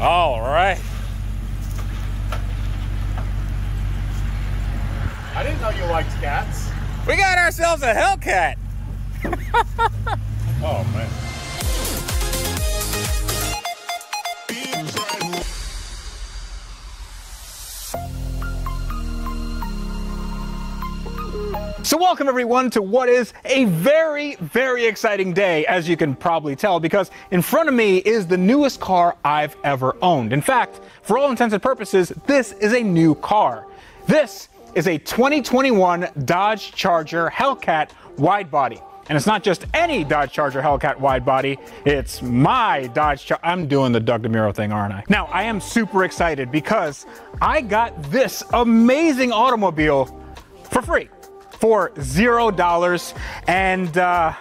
All right. I didn't know you liked cats. We got ourselves a Hellcat. Oh man. So welcome everyone to what is a very, very exciting day, as you can probably tell, because in front of me is the newest car I've ever owned. In fact, for all intents and purposes, this is a new car. This is a 2021 Dodge Charger Hellcat Widebody. And it's not just any Dodge Charger Hellcat wide body, it's my Dodge Charger. I'm doing the Doug DeMuro thing, aren't I? Now, I am super excited because I got this amazing automobile for free for zero dollars. And uh,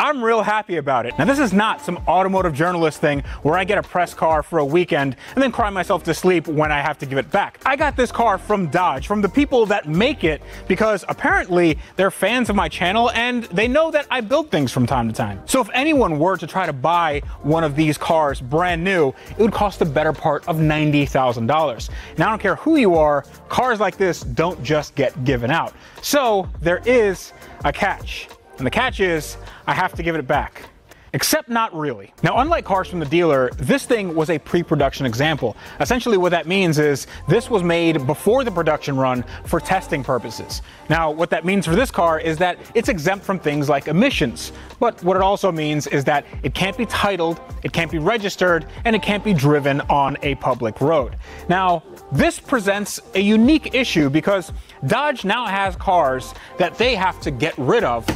I'm real happy about it. Now, this is not some automotive journalist thing where I get a press car for a weekend and then cry myself to sleep when I have to give it back. I got this car from Dodge, from the people that make it, because apparently they're fans of my channel and they know that I build things from time to time. So if anyone were to try to buy one of these cars brand new, it would cost the better part of $90,000. Now, I don't care who you are, cars like this don't just get given out. So there is a catch. And the catch is, I have to give it back. Except not really. Now, unlike cars from the dealer, this thing was a pre-production example. Essentially what that means is this was made before the production run for testing purposes. Now, what that means for this car is that it's exempt from things like emissions. But what it also means is that it can't be titled, it can't be registered, and it can't be driven on a public road. Now, this presents a unique issue because Dodge now has cars that they have to get rid of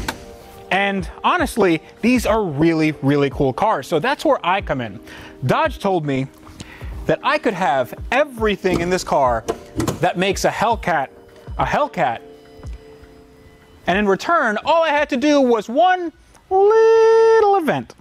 and honestly, these are really, really cool cars. So that's where I come in. Dodge told me that I could have everything in this car that makes a Hellcat a Hellcat. And in return, all I had to do was one little event.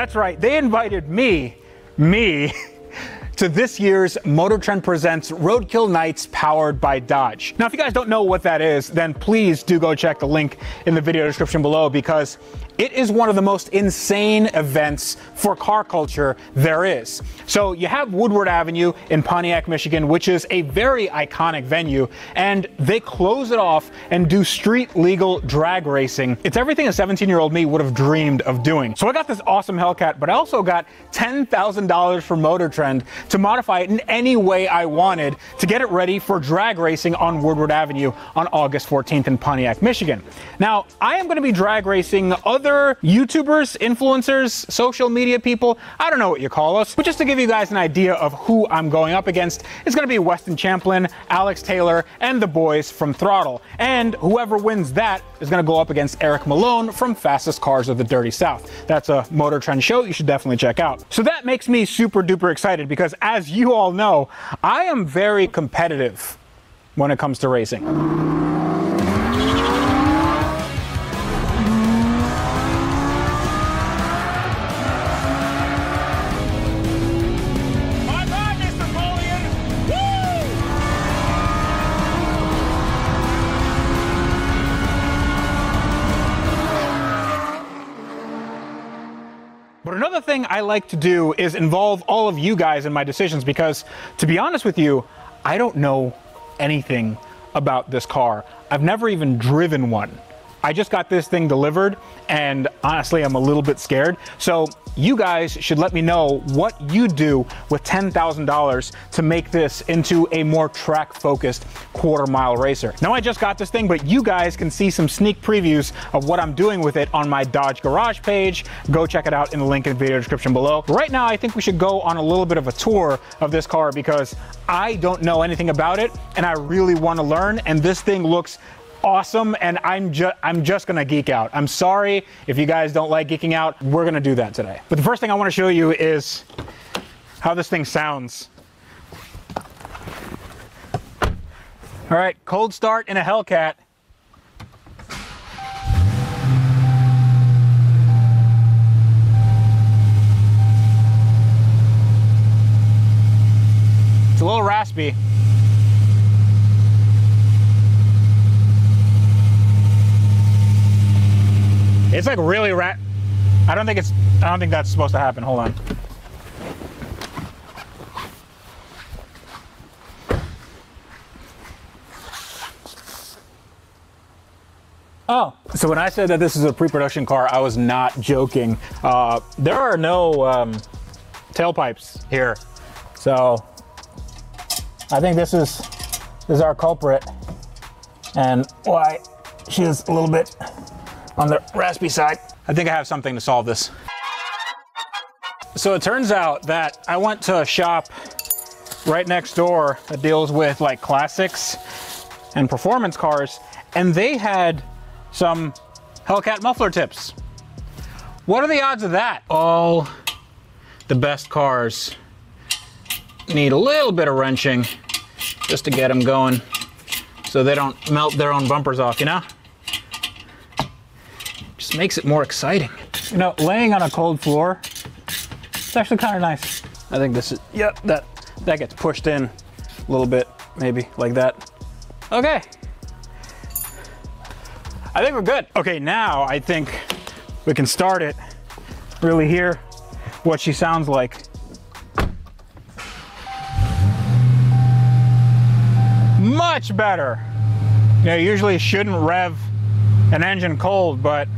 That's right, they invited me, me, to this year's Motor Trend Presents Roadkill Nights powered by Dodge. Now, if you guys don't know what that is, then please do go check the link in the video description below because it is one of the most insane events for car culture there is. So you have Woodward Avenue in Pontiac, Michigan, which is a very iconic venue, and they close it off and do street legal drag racing. It's everything a 17 year old me would have dreamed of doing. So I got this awesome Hellcat, but I also got $10,000 from Motor Trend to modify it in any way I wanted to get it ready for drag racing on Woodward Avenue on August 14th in Pontiac, Michigan. Now, I am going to be drag racing other other YouTubers, influencers, social media people, I don't know what you call us, but just to give you guys an idea of who I'm going up against, it's going to be Weston Champlin, Alex Taylor, and the boys from Throttle. And whoever wins that is going to go up against Eric Malone from Fastest Cars of the Dirty South. That's a Motor Trend show you should definitely check out. So that makes me super duper excited because as you all know, I am very competitive when it comes to racing. Thing I like to do is involve all of you guys in my decisions because, to be honest with you, I don't know anything about this car. I've never even driven one. I just got this thing delivered and honestly, I'm a little bit scared. So you guys should let me know what you do with $10,000 to make this into a more track focused quarter mile racer. Now I just got this thing, but you guys can see some sneak previews of what I'm doing with it on my Dodge Garage page. Go check it out in the link in the video description below. Right now, I think we should go on a little bit of a tour of this car because I don't know anything about it and I really want to learn. And this thing looks awesome and I'm just I'm just gonna geek out. I'm sorry if you guys don't like geeking out. We're gonna do that today. But the first thing I want to show you is how this thing sounds. All right, cold start in a Hellcat. It's a little raspy. It's like really rat. I don't think it's. I don't think that's supposed to happen. Hold on. Oh, so when I said that this is a pre-production car, I was not joking. Uh, there are no um, tailpipes here, so I think this is this is our culprit, and why she is a little bit on the raspy side. I think I have something to solve this. So it turns out that I went to a shop right next door that deals with like classics and performance cars, and they had some Hellcat muffler tips. What are the odds of that? All the best cars need a little bit of wrenching just to get them going so they don't melt their own bumpers off, you know? Just makes it more exciting. You know, laying on a cold floor, it's actually kind of nice. I think this is, yep, that, that gets pushed in a little bit, maybe like that. Okay, I think we're good. Okay, now I think we can start it, really hear what she sounds like. Much better. You know, usually shouldn't rev an engine cold, but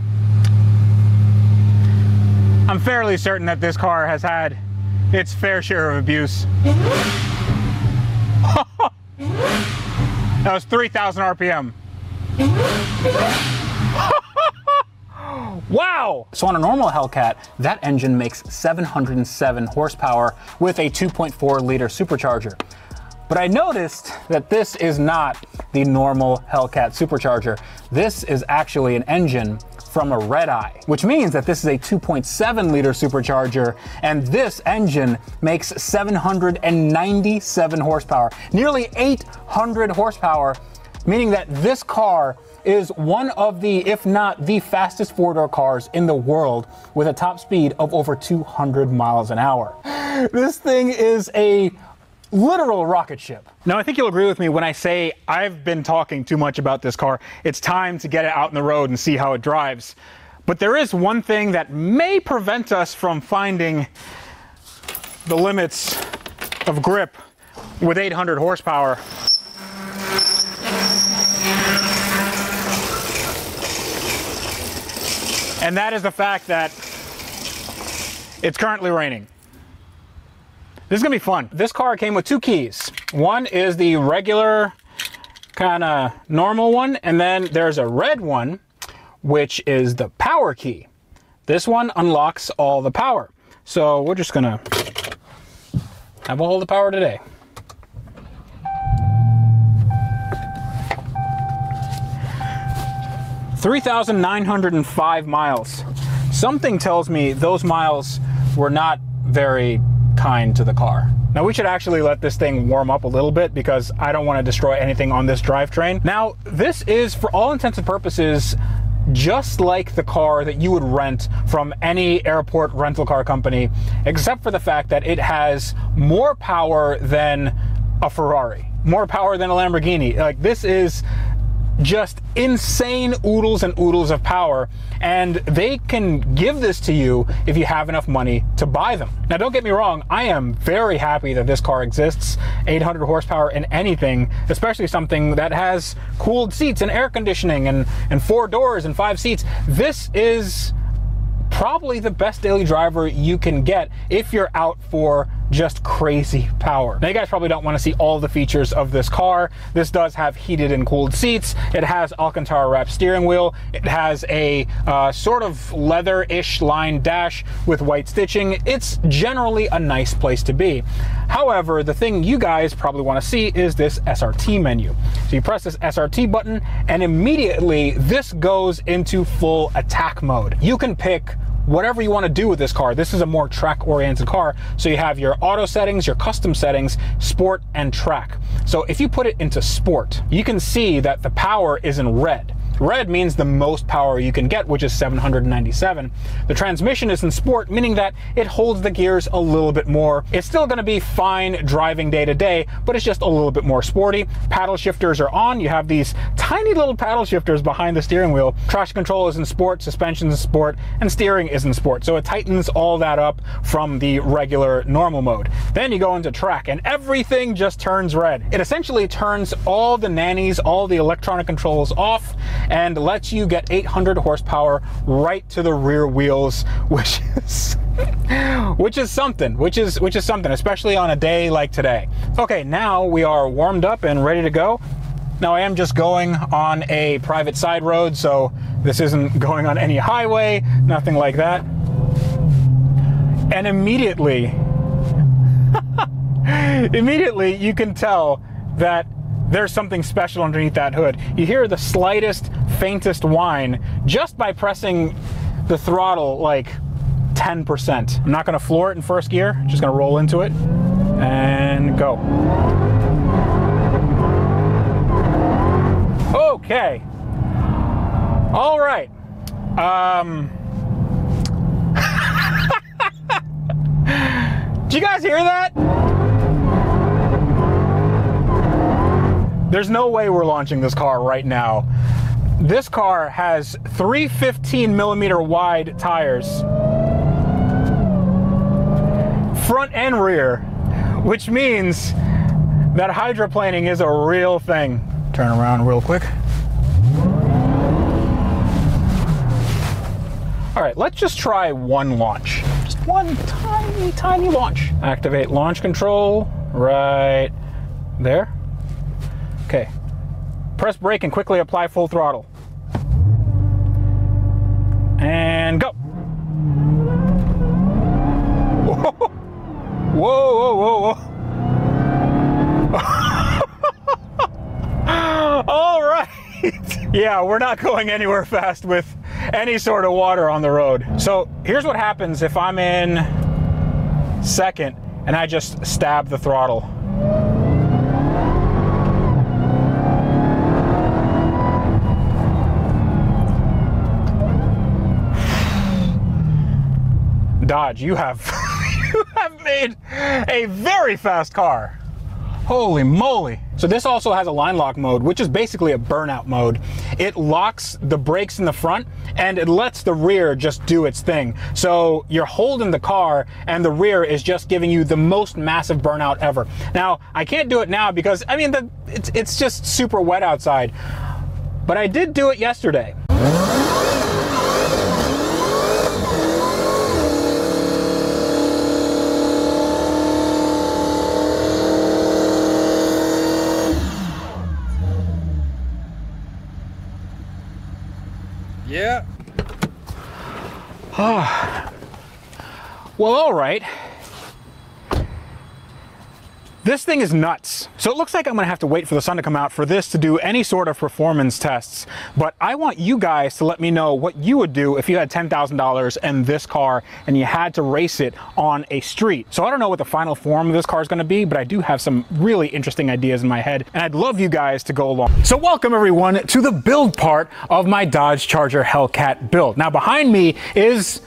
I'm fairly certain that this car has had its fair share of abuse. that was 3,000 RPM. wow! So on a normal Hellcat, that engine makes 707 horsepower with a 2.4 liter supercharger. But I noticed that this is not the normal Hellcat supercharger. This is actually an engine from a red eye, which means that this is a 2.7 liter supercharger, and this engine makes 797 horsepower, nearly 800 horsepower meaning that this car is one of the, if not the fastest four door cars in the world with a top speed of over 200 miles an hour. This thing is a literal rocket ship. Now, I think you'll agree with me when I say I've been talking too much about this car. It's time to get it out in the road and see how it drives. But there is one thing that may prevent us from finding the limits of grip with 800 horsepower and that is the fact that it's currently raining. This is gonna be fun. This car came with two keys. One is the regular kind of normal one, and then there's a red one, which is the power key. This one unlocks all the power. So we're just gonna have all the power today. 3,905 miles. Something tells me those miles were not very kind to the car. Now we should actually let this thing warm up a little bit because I don't want to destroy anything on this drivetrain. Now this is for all intents and purposes just like the car that you would rent from any airport rental car company, except for the fact that it has more power than a Ferrari, more power than a Lamborghini. Like this is just insane oodles and oodles of power, and they can give this to you if you have enough money to buy them. Now, don't get me wrong, I am very happy that this car exists. 800 horsepower in anything, especially something that has cooled seats and air conditioning and, and four doors and five seats. This is probably the best daily driver you can get if you're out for just crazy power. Now you guys probably don't want to see all the features of this car. This does have heated and cooled seats. It has Alcantara wrap steering wheel. It has a uh, sort of leather-ish lined dash with white stitching. It's generally a nice place to be. However, the thing you guys probably want to see is this SRT menu. So you press this SRT button and immediately this goes into full attack mode. You can pick whatever you want to do with this car. This is a more track oriented car. So you have your auto settings, your custom settings, sport, and track. So if you put it into sport, you can see that the power is in red. Red means the most power you can get, which is 797. The transmission is in sport, meaning that it holds the gears a little bit more. It's still going to be fine driving day to day, but it's just a little bit more sporty. Paddle shifters are on. You have these tiny little paddle shifters behind the steering wheel. Traction control is in sport, suspension is in sport, and steering is in sport. So it tightens all that up from the regular normal mode. Then you go into track and everything just turns red. It essentially turns all the nannies, all the electronic controls off and lets you get 800 horsepower right to the rear wheels, which is which is something, which is which is something, especially on a day like today. Okay, now we are warmed up and ready to go. Now I am just going on a private side road, so this isn't going on any highway, nothing like that. And immediately, immediately you can tell that there's something special underneath that hood. You hear the slightest, faintest whine just by pressing the throttle like 10%. I'm not gonna floor it in first gear, just gonna roll into it and go. Okay. All right. Um, Do you guys hear that? There's no way we're launching this car right now. This car has three 15 millimeter wide tires, front and rear, which means that hydroplaning is a real thing. Turn around real quick. All right, let's just try one launch. Just one tiny, tiny launch. Activate launch control right there. Press brake and quickly apply full throttle. And go. Whoa, whoa, whoa, whoa. All right. yeah, we're not going anywhere fast with any sort of water on the road. So here's what happens if I'm in second and I just stab the throttle. Dodge, you have you have made a very fast car. Holy moly. So this also has a line lock mode, which is basically a burnout mode. It locks the brakes in the front and it lets the rear just do its thing. So you're holding the car and the rear is just giving you the most massive burnout ever. Now, I can't do it now because, I mean, the, it's, it's just super wet outside. But I did do it yesterday. Yeah. Oh. Well, all right. This thing is nuts. So it looks like I'm gonna have to wait for the sun to come out for this to do any sort of performance tests. But I want you guys to let me know what you would do if you had $10,000 and this car and you had to race it on a street. So I don't know what the final form of this car is gonna be, but I do have some really interesting ideas in my head and I'd love you guys to go along. So welcome everyone to the build part of my Dodge Charger Hellcat build. Now behind me is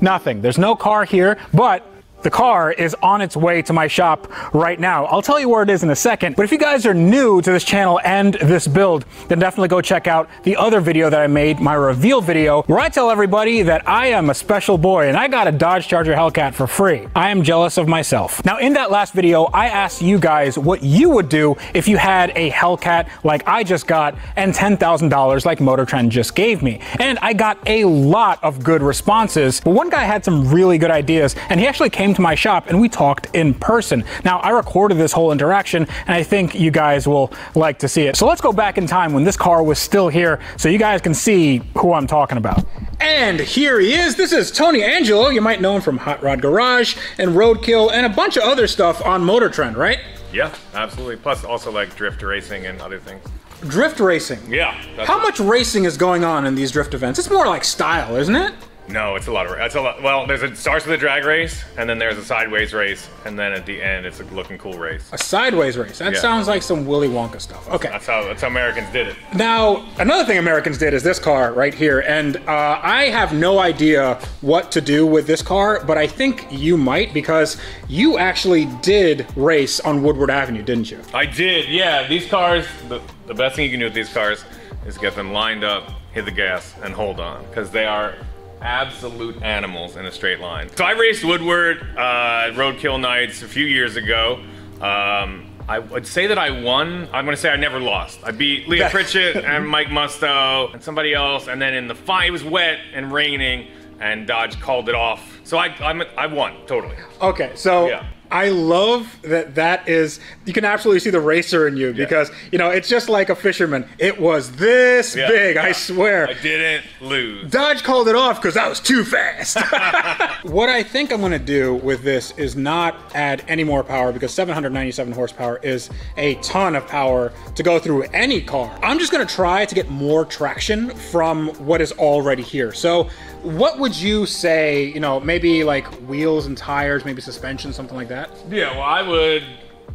nothing. There's no car here, but the car is on its way to my shop right now. I'll tell you where it is in a second, but if you guys are new to this channel and this build, then definitely go check out the other video that I made, my reveal video, where I tell everybody that I am a special boy and I got a Dodge Charger Hellcat for free. I am jealous of myself. Now, in that last video, I asked you guys what you would do if you had a Hellcat like I just got and $10,000 like Motor Trend just gave me. And I got a lot of good responses, but one guy had some really good ideas and he actually came to my shop and we talked in person. Now, I recorded this whole interaction and I think you guys will like to see it. So let's go back in time when this car was still here so you guys can see who I'm talking about. And here he is. This is Tony Angelo. You might know him from Hot Rod Garage and Roadkill and a bunch of other stuff on Motor Trend, right? Yeah, absolutely. Plus also like drift racing and other things. Drift racing. Yeah. How much racing is going on in these drift events? It's more like style, isn't it? No, it's a lot of. That's a lot. Well, there's a starts with a drag race, and then there's a sideways race, and then at the end, it's a looking cool race. A sideways race. That Yeah. sounds like some Willy Wonka stuff. Okay. That's how that's how Americans did it. Now, another thing Americans did is this car right here, and uh, I have no idea what to do with this car, but I think you might because you actually did race on Woodward Avenue, didn't you? I did, yeah. These cars, the, the best thing you can do with these cars is get them lined up, hit the gas, and hold on, because they are absolute animals in a straight line. So I raced Woodward uh, Roadkill Nights a few years ago. Um, I would say that I won. I'm gonna say I never lost. I beat Leah Pritchett and Mike Musto and somebody else, and then in the fight, it was wet and raining, and Dodge called it off. So I, I'm, I won totally. Okay, so Yeah. I love that that is you can absolutely see the racer in you because you know it's just like a fisherman. It was this Yeah, big, I swear. I didn't lose. Dodge called it off because that was too fast. what I think I'm going to do with this is not add any more power because 797 horsepower is a ton of power to go through any car. I'm just going to try to get more traction from what is already here. So, what would you say, you know, maybe like wheels and tires, maybe suspension, something like that? Yeah, well, I would,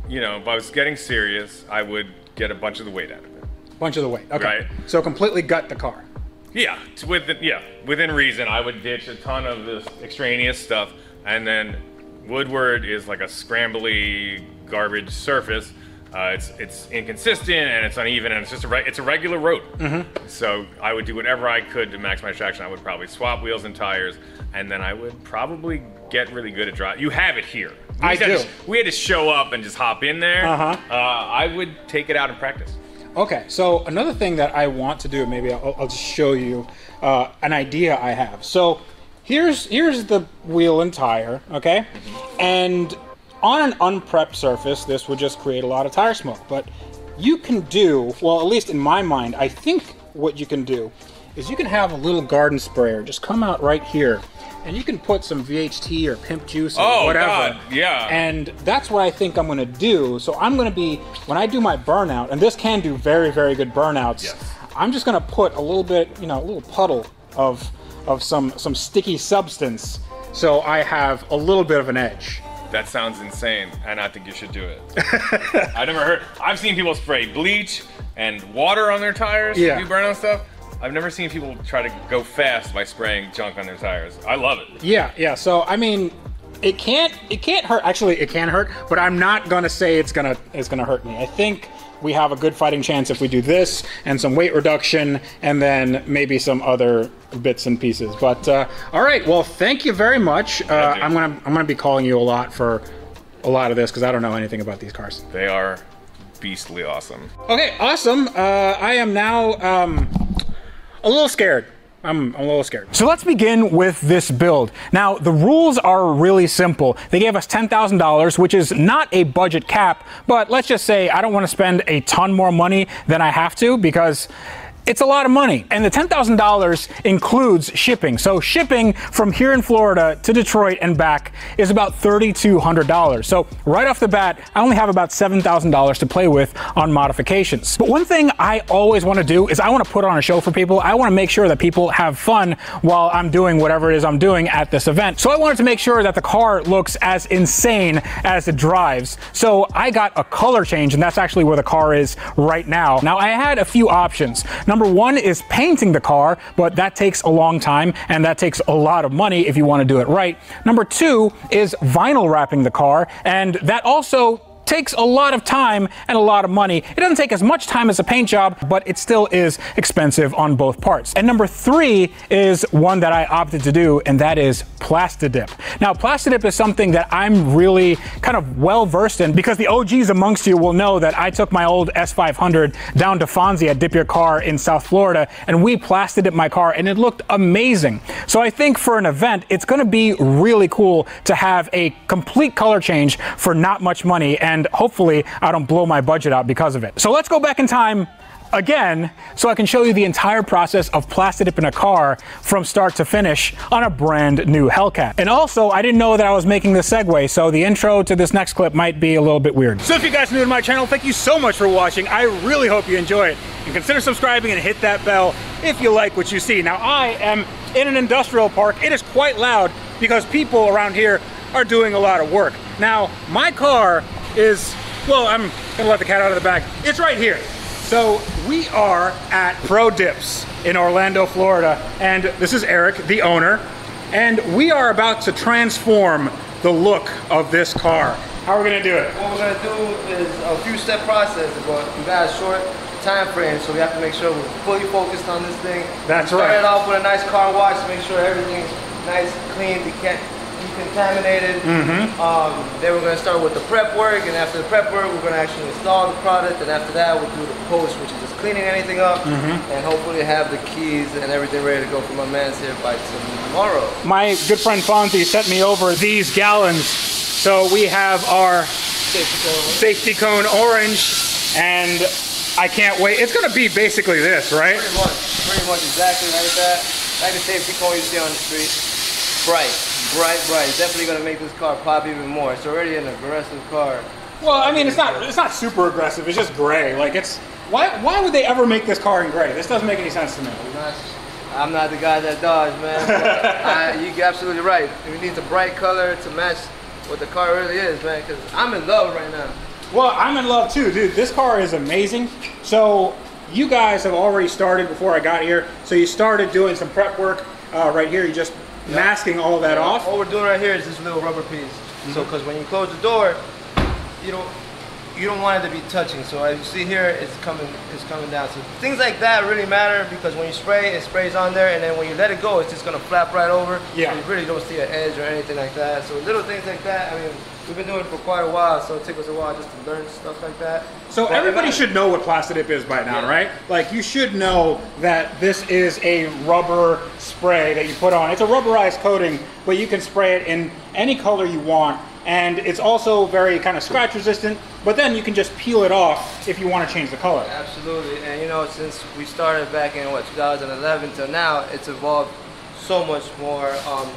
you know, if I was getting serious, I would get a bunch of the weight out of it. Bunch of the weight. Okay. Right. So, completely gut the car. Yeah, within yeah within reason. I would ditch a ton of this extraneous stuff, and then Woodward is like a scrambly garbage surface. Uh, it's it's inconsistent and it's uneven and it's just a re- it's a regular road. So I would do whatever I could to maximize traction. I would probably swap wheels and tires, and then I would probably get really good at driving. You have it here. We I just had do. to- we had to show up and just hop in there. Uh-huh. Uh, I would take it out in practice. Okay, so another thing that I want to do, maybe I'll, I'll just show you uh, an idea I have. So here's here's the wheel and tire, okay, and on an unprepped surface, this would just create a lot of tire smoke. But you can do well, at least in my mind, I think what you can do is you can have a little garden sprayer just come out right here. And you can put some VHT or pimp juice or Oh, whatever. God, yeah. And that's what I think I'm gonna do. So I'm gonna be when I do my burnout, and this can do very, very good burnouts. Yes. I'm just gonna put a little bit, you know, a little puddle of of some some sticky substance, so I have a little bit of an edge. That sounds insane, and I think you should do it. I never heard. I've seen people spray bleach and water on their tires Yeah. to do burnout stuff. I've never seen people try to go fast by spraying junk on their tires. I love it. Yeah, yeah. So I mean, it can't it can't hurt. Actually, it can hurt, but I'm not gonna say it's gonna it's gonna hurt me. I think we have a good fighting chance if we do this and some weight reduction, and then maybe some other bits and pieces. But uh, all right, well, thank you very much. Uh. I'm gonna I'm gonna be calling you a lot for a lot of this because I don't know anything about these cars. They are beastly awesome. Okay, awesome. Uh, I am now um, a little scared. I'm, I'm a little scared. So let's begin with this build. Now, the rules are really simple. They gave us $10,000, which is not a budget cap, but let's just say I don't want to spend a ton more money than I have to because it's a lot of money. And the $10,000 includes shipping. So shipping from here in Florida to Detroit and back is about $3,200. So right off the bat, I only have about $7,000 to play with on modifications. But one thing I always want to do is I want to put on a show for people. I want to make sure that people have fun while I'm doing whatever it is I'm doing at this event. So I wanted to make sure that the car looks as insane as it drives. So I got a color change, and that's actually where the car is right now. Now I had a few options. Number one is painting the car, but that takes a long time and that takes a lot of money if you want to do it right. Number two is vinyl wrapping the car, and that also takes a lot of time and a lot of money. It doesn't take as much time as a paint job, but it still is expensive on both parts. And number three is one that I opted to do, and that is Plastidip. Now, Plastidip is something that I'm really kind of well versed in because the OGs amongst you will know that I took my old S500 down to Fonzie at Dip Your Car in South Florida, and we Plastidip my car, and it looked amazing. So I think for an event, it's gonna be really cool to have a complete color change for not much money, and hopefully I don't blow my budget out because of it. So let's go back in time again so I can show you the entire process of Plastidip in a car from start to finish on a brand new Hellcat. And also, I didn't know that I was making this segue, so the intro to this next clip might be a little bit weird. So if you guys are new to my channel, thank you so much for watching. I really hope you enjoy it. And consider subscribing and hit that bell if you like what you see. Now, I am in an industrial park, it is quite loud because people around here are doing a lot of work. Now, my car is, well, I'm gonna let the cat out of the bag. It's right here. So we are at Pro Dips in Orlando, Florida, and this is Eric, the owner, and we are about to transform the look of this car. How are we gonna do it? What we're gonna do is a few step process, but we got a short time frame, so we have to make sure we're fully focused on this thing. That's we right. Started off with a nice car wash to make sure everything's nice, clean, deca- decontaminated. Mm-hmm. Um, then we're gonna start with the prep work, and after the prep work, we're gonna actually install the product, and after that, we'll do the post, which is just cleaning anything up, Mm-hmm. and hopefully have the keys and everything ready to go for my man's here by tomorrow. My good friend Fonzie sent me over these gallons. So we have our safety cone orange, and I can't wait. It's gonna be basically this, right? Pretty much, pretty much exactly like that. Like the safety cone you see on the street. Bright, bright, bright. It's definitely gonna make this car pop even more. It's already an aggressive car. Well, I mean, it's not it's not super aggressive. It's just gray. Like it's why why would they ever make this car in gray? This doesn't make any sense to me. I'm not, I'm not the guy that dodge, man. I, you're absolutely right. It needs a bright color to match what the car really is, man. Because I'm in love right now. Well, I'm in love too, dude. This car is amazing. So you guys have already started before I got here. So you started doing some prep work uh, right here. You just masking all that off. What we're doing right here is this little rubber piece. So, mm-hmm. because when you close the door, you don't you don't want it to be touching. So as you see here, it's coming it's coming down. So things like that really matter because when you spray, it sprays on there, and then when you let it go, it's just gonna flap right over. Yeah. You really don't see an edge or anything like that. So little things like that. I mean, we've been doing it for quite a while, so it took us a while just to learn stuff like that. So But everybody matters. should know what Plastidip is by now, Yeah. right? Like you should know that this is a rubber spray that you put on. It's a rubberized coating, but you can spray it in any color you want. And it's also very kind of scratch resistant, but then you can just peel it off if you want to change the color. Absolutely, and you know, since we started back in what 2011 till now, it's evolved so much more. Um,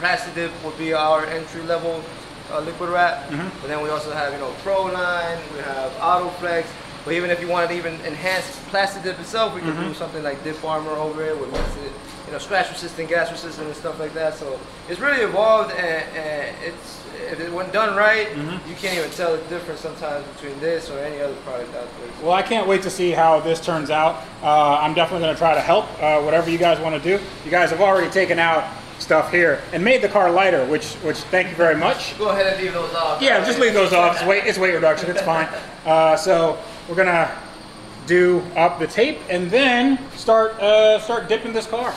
Plastidip would be our entry level uh, liquid wrap, but then we also have you know Pro line, we have Autoflex. But even if you wanted to even enhance Plastidip itself, we can do something like Dip Armor over it, with it you know scratch resistant, gas resistant, and stuff like that. So it's really evolved, and, and it's if it when done right, you can't even tell the difference sometimes between this or any other product out there. Well, I can't wait to see how this turns out. Uh, I'm definitely going to try to help uh, whatever you guys want to do. You guys have already taken out stuff here and made the car lighter, which which thank you very much. Go ahead and leave those off. Yeah, just leave those off. It's weight, it's weight reduction. It's fine. Uh, so we're gonna do up the tape and then start uh, start dipping this car.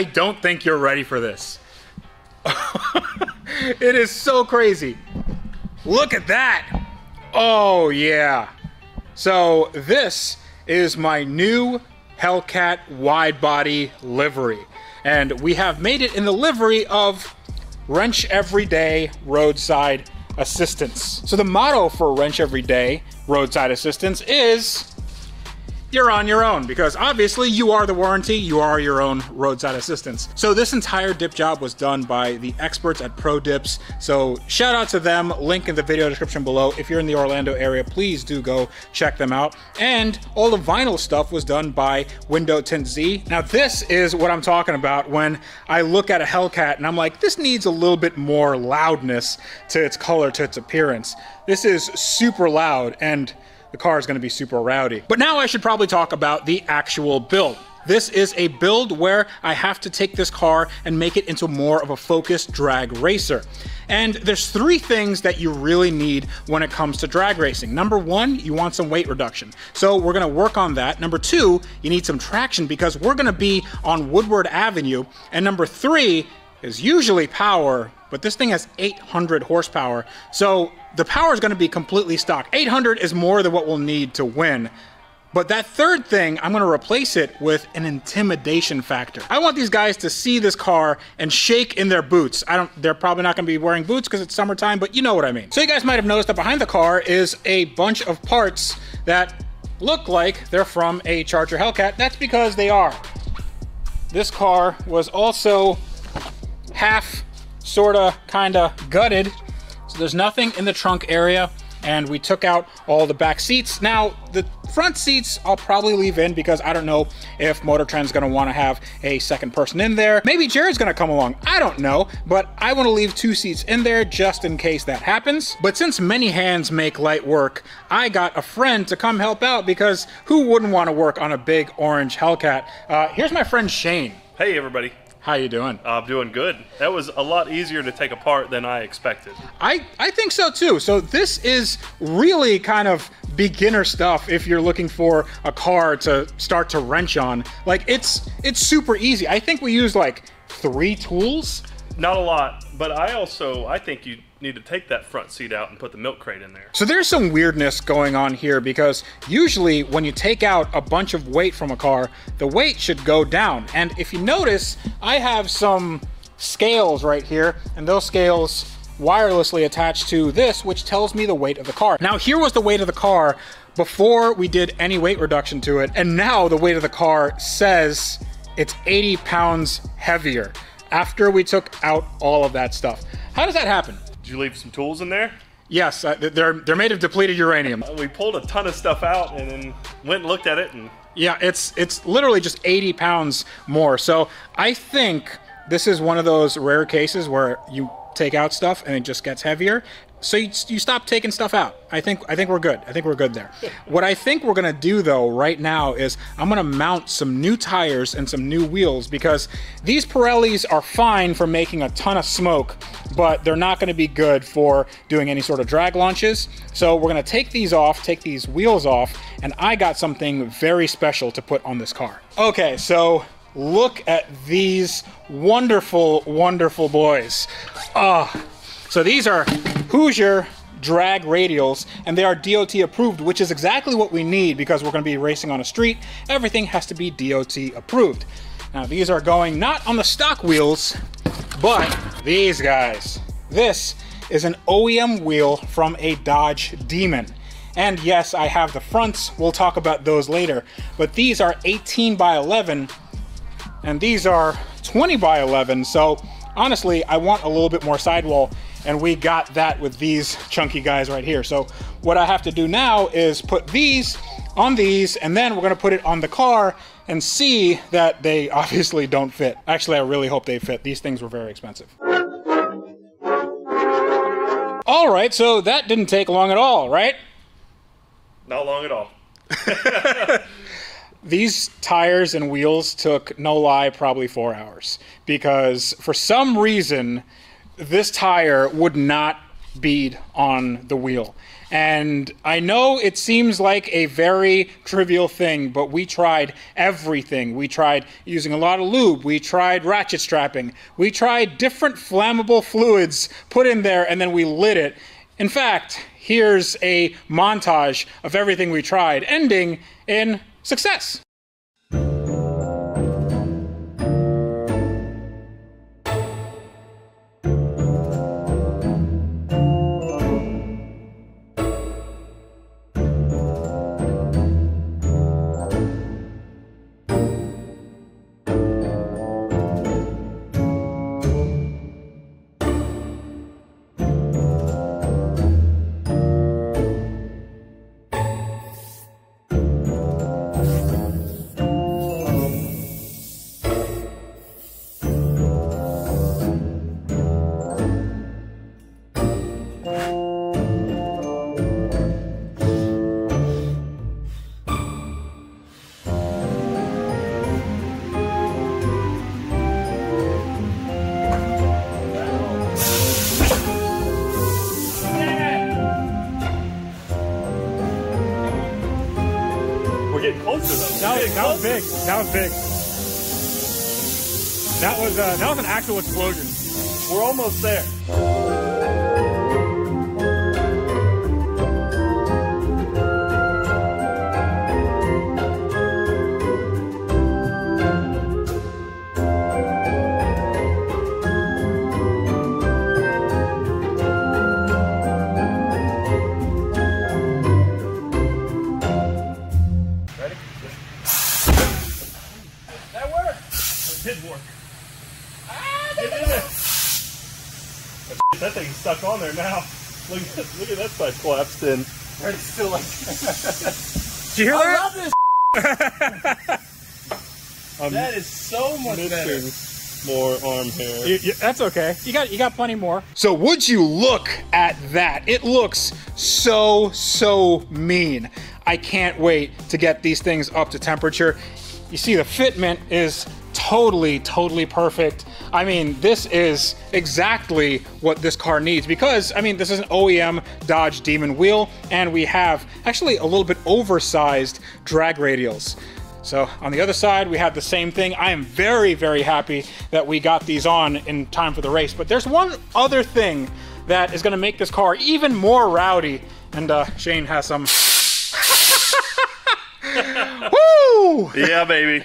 I don't think you're ready for this. it is so crazy. Look at that. Oh, yeah. So, this is my new Hellcat wide body livery. And we have made it in the livery of Wrench Everyday Roadside Assistance. So, the motto for Wrench Everyday Roadside Assistance is you're on your own because obviously you are the warranty, you are your own roadside assistance. So this entire dip job was done by the experts at Pro Dips. So shout out to them, link in the video description below. If you're in the Orlando area, please do go check them out. And all the vinyl stuff was done by Window Tint Z. Now this is what I'm talking about when I look at a Hellcat and I'm like, this needs a little bit more loudness to its color, to its appearance. This is super loud and the car is going to be super rowdy. But now I should probably talk about the actual build. This is a build where I have to take this car and make it into more of a focused drag racer. And there's three things that you really need when it comes to drag racing. Number one, you want some weight reduction. So we're gonna work on that. Number two, you need some traction because we're gonna be on Woodward Avenue. And number three is usually power, but this thing has 800 horsepower. So the power is going to be completely stock. 800 is more than what we'll need to win. But that third thing, I'm going to replace it with an intimidation factor. I want these guys to see this car and shake in their boots. I don't, they're probably not going to be wearing boots because it's summertime, but you know what I mean. So you guys might have noticed that behind the car is a bunch of parts that look like they're from a Charger Hellcat. That's because they are. This car was also half, sorta, kinda gutted so there's nothing in the trunk area and we took out all the back seats. Now, the front seats I'll probably leave in because I don't know if Motor Trend's gonna wanna have a second person in there. Maybe Jared's gonna come along, I don't know, but I wanna leave two seats in there just in case that happens. But since many hands make light work, I got a friend to come help out because who wouldn't wanna work on a big orange Hellcat? Uh, here's my friend Shane. Hey everybody. How you doing? Uh, I'm doing good. That was a lot easier to take apart than I expected. I, I think so too. So this is really kind of beginner stuff if you're looking for a car to start to wrench on. Like it's it's super easy. I think we used like three tools. Not a lot, but I also I think you need to take that front seat out and put the milk crate in there. So there's some weirdness going on here because usually when you take out a bunch of weight from a car, the weight should go down. And if you notice, I have some scales right here, and those scales wirelessly attached to this, which tells me the weight of the car. Now here was the weight of the car before we did any weight reduction to it, and now the weight of the car says it's 80 pounds heavier after we took out all of that stuff. How does that happen? Did you leave some tools in there? Yes, uh, they're they're made of depleted uranium. We pulled a ton of stuff out and then went and looked at it and yeah, it's it's literally just 80 pounds more. So I think this is one of those rare cases where you take out stuff and it just gets heavier so you, you stop taking stuff out. I think I think we're good. I think we're good there. what I think we're gonna do though right now is I'm gonna mount some new tires and some new wheels because these Pirellis are fine for making a ton of smoke, but they're not gonna be good for doing any sort of drag launches. So we're gonna take these off, take these wheels off, and I got something very special to put on this car. Okay, so look at these wonderful, wonderful boys. Ah. So these are Hoosier drag radials and they are DOT approved, which is exactly what we need because we're gonna be racing on a street. Everything has to be DOT approved. Now these are going not on the stock wheels, but these guys. This is an OEM wheel from a Dodge Demon. And yes, I have the fronts, we'll talk about those later, but these are 18 by 11 and these are 20 by 11. So honestly, I want a little bit more sidewall and we got that with these chunky guys right here. So what I have to do now is put these on these and then we're gonna put it on the car and see that they obviously don't fit. Actually, I really hope they fit. These things were very expensive. All right, so that didn't take long at all, right? Not long at all. These tires and wheels took, no lie, probably four hours because for some reason, this tire would not bead on the wheel. And I know it seems like a very trivial thing, but we tried everything. We tried using a lot of lube. We tried ratchet strapping. We tried different flammable fluids put in there, and then we lit it. In fact, here's a montage of everything we tried, ending in success. Big. That was big. That was uh, that was an actual explosion. We're almost there. On there now. Look at look at that side collapsed in. It's still like. Did you hear I that? love this. I'm That is so much better. more arm hair. You- you- that's okay. You got you got plenty more. So would you look at that? It looks so so mean. I can't wait to get these things up to temperature. You see the fitment is totally totally perfect. I mean, this is exactly what this car needs because I mean, this is an OEM Dodge Demon wheel and we have actually a little bit oversized drag radials. So on the other side, we have the same thing. I am very, very happy that we got these on in time for the race. But there's one other thing that is going to make this car even more rowdy. And uh, Shane has some. Woo! Yeah, baby.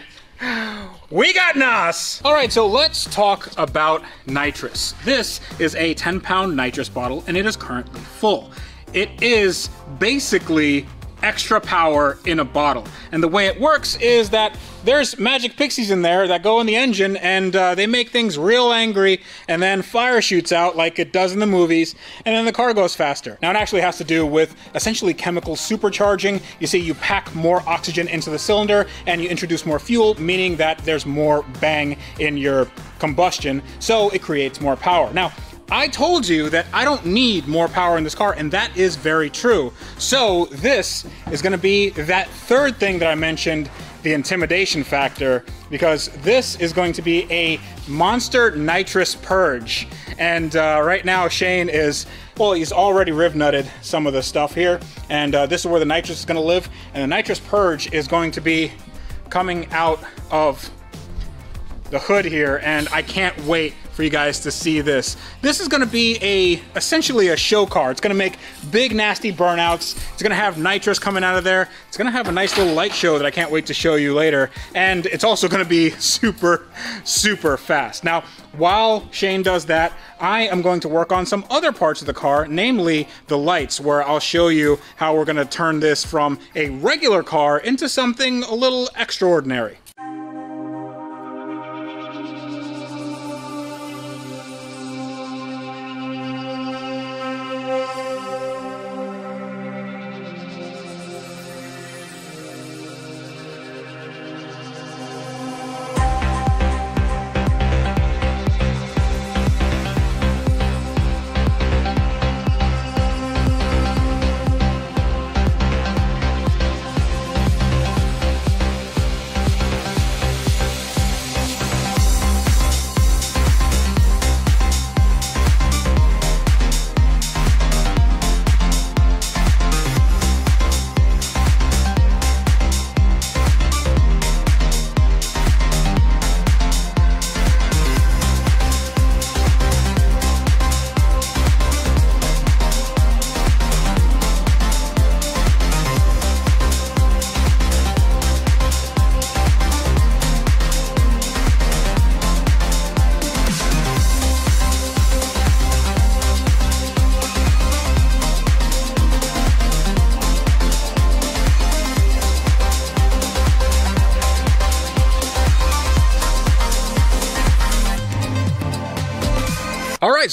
We got NOS! All right, so let's talk about nitrous. This is a 10 pound nitrous bottle and it is currently full. It is basically extra power in a bottle. And the way it works is that there's magic pixies in there that go in the engine and uh, they make things real angry and then fire shoots out like it does in the movies and then the car goes faster. Now it actually has to do with essentially chemical supercharging. You see you pack more oxygen into the cylinder and you introduce more fuel, meaning that there's more bang in your combustion, so it creates more power. Now, I told you that I don't need more power in this car, and that is very true. So this is gonna be that third thing that I mentioned, the intimidation factor, because this is going to be a monster nitrous purge. And uh, right now Shane is, well, he's already riv nutted some of the stuff here, and uh, this is where the nitrous is gonna live, and the nitrous purge is going to be coming out of the hood here and I can't wait for you guys to see this. This is gonna be a essentially a show car. It's gonna make big nasty burnouts. It's gonna have nitrous coming out of there. It's gonna have a nice little light show that I can't wait to show you later. And it's also gonna be super, super fast. Now, while Shane does that, I am going to work on some other parts of the car, namely the lights, where I'll show you how we're gonna turn this from a regular car into something a little extraordinary.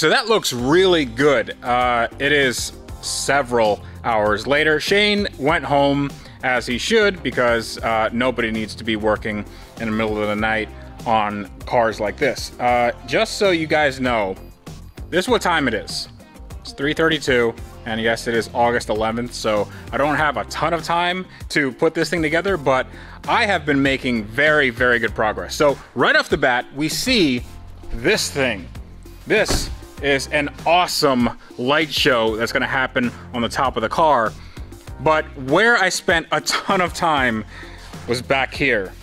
So that looks really good. Uh, it is several hours later. Shane went home as he should because uh, nobody needs to be working in the middle of the night on cars like this. Uh, just so you guys know, this is what time it is. It's 3:32, and yes, it is August 11th. So I don't have a ton of time to put this thing together, but I have been making very, very good progress. So right off the bat, we see this thing. This is an awesome light show that's gonna happen on the top of the car. But where I spent a ton of time was back here.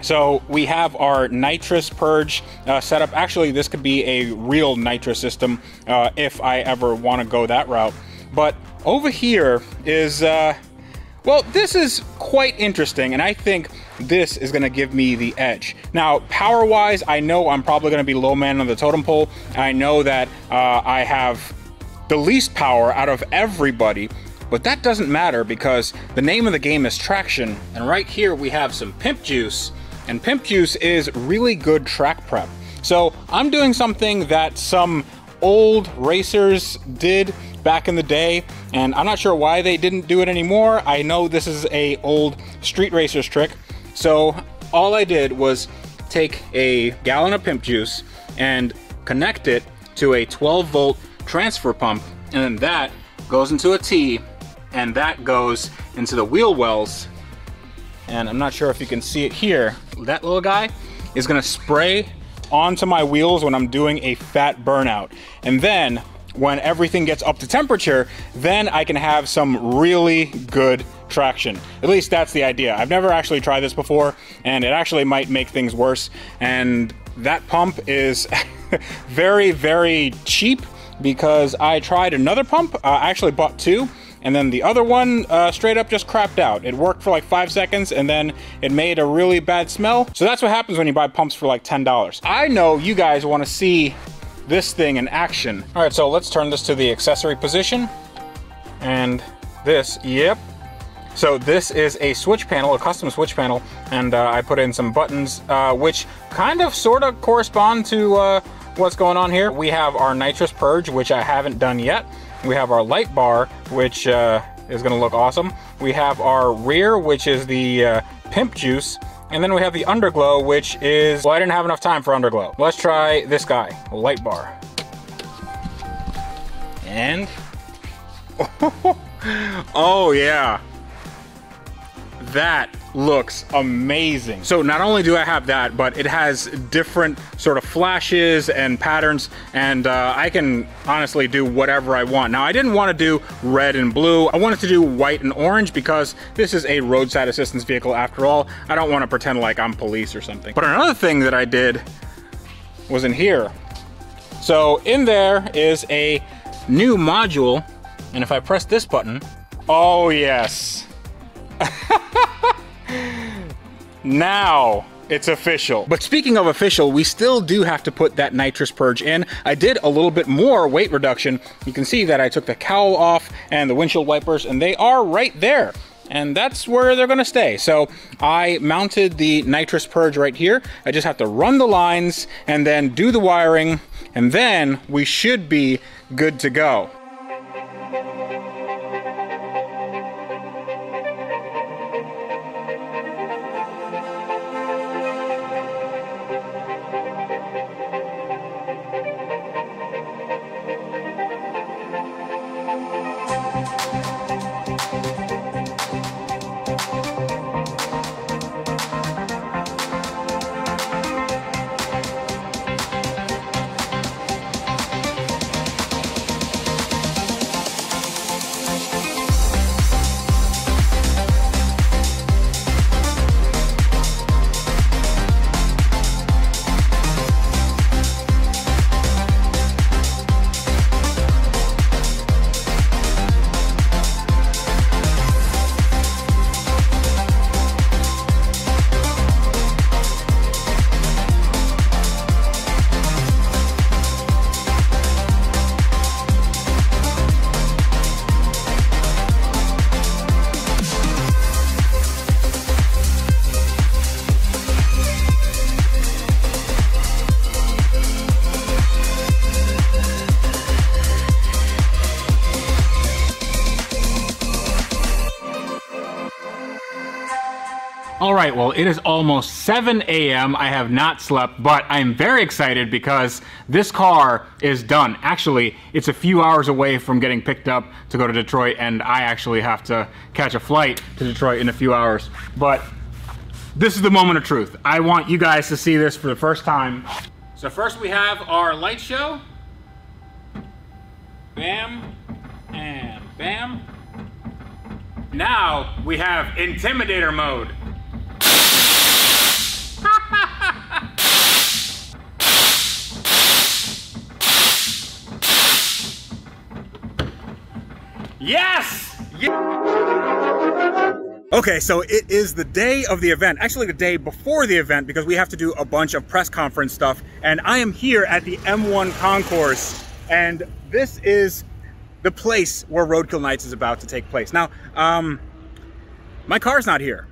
So we have our nitrous purge uh, setup. Actually, this could be a real nitrous system uh, if I ever want to go that route. But over here is, uh, well, this is quite interesting, and I think this is going to give me the edge. Now, power-wise, I know I'm probably going to be low man on the totem pole. I know that uh, I have the least power out of everybody, but that doesn't matter because the name of the game is traction, and right here we have some pimp juice and Pimp Juice is really good track prep. So I'm doing something that some old racers did back in the day, and I'm not sure why they didn't do it anymore. I know this is a old street racers trick. So all I did was take a gallon of Pimp Juice and connect it to a 12 volt transfer pump, and then that goes into a T, and that goes into the wheel wells and I'm not sure if you can see it here. That little guy is gonna spray onto my wheels when I'm doing a fat burnout. And then when everything gets up to temperature, then I can have some really good traction. At least that's the idea. I've never actually tried this before and it actually might make things worse. And that pump is very, very cheap because I tried another pump. Uh, I actually bought two and then the other one uh, straight up just crapped out. It worked for like five seconds and then it made a really bad smell. So that's what happens when you buy pumps for like $10. I know you guys wanna see this thing in action. All right, so let's turn this to the accessory position. And this, yep. So this is a switch panel, a custom switch panel, and uh, I put in some buttons, uh, which kind of sort of correspond to uh, what's going on here. We have our nitrous purge, which I haven't done yet. We have our light bar, which uh, is gonna look awesome. We have our rear, which is the uh, pimp juice. And then we have the underglow, which is, well, I didn't have enough time for underglow. Let's try this guy, light bar. And, oh yeah, that looks amazing. So not only do I have that, but it has different sort of flashes and patterns, and uh, I can honestly do whatever I want. Now, I didn't want to do red and blue. I wanted to do white and orange because this is a roadside assistance vehicle after all. I don't want to pretend like I'm police or something. But another thing that I did was in here. So in there is a new module, and if I press this button, oh yes. Now it's official. But speaking of official, we still do have to put that nitrous purge in. I did a little bit more weight reduction. You can see that I took the cowl off and the windshield wipers and they are right there. And that's where they're gonna stay. So I mounted the nitrous purge right here. I just have to run the lines and then do the wiring and then we should be good to go. Right, well, it is almost 7 a.m. I have not slept, but I'm very excited because this car is done. Actually, it's a few hours away from getting picked up to go to Detroit, and I actually have to catch a flight to Detroit in a few hours. But this is the moment of truth. I want you guys to see this for the first time. So first we have our light show. Bam, and bam. Now we have Intimidator mode. Yes! Okay, so it is the day of the event, actually the day before the event because we have to do a bunch of press conference stuff. And I am here at the M1 Concourse and this is the place where Roadkill Nights is about to take place. Now, um, my car's not here.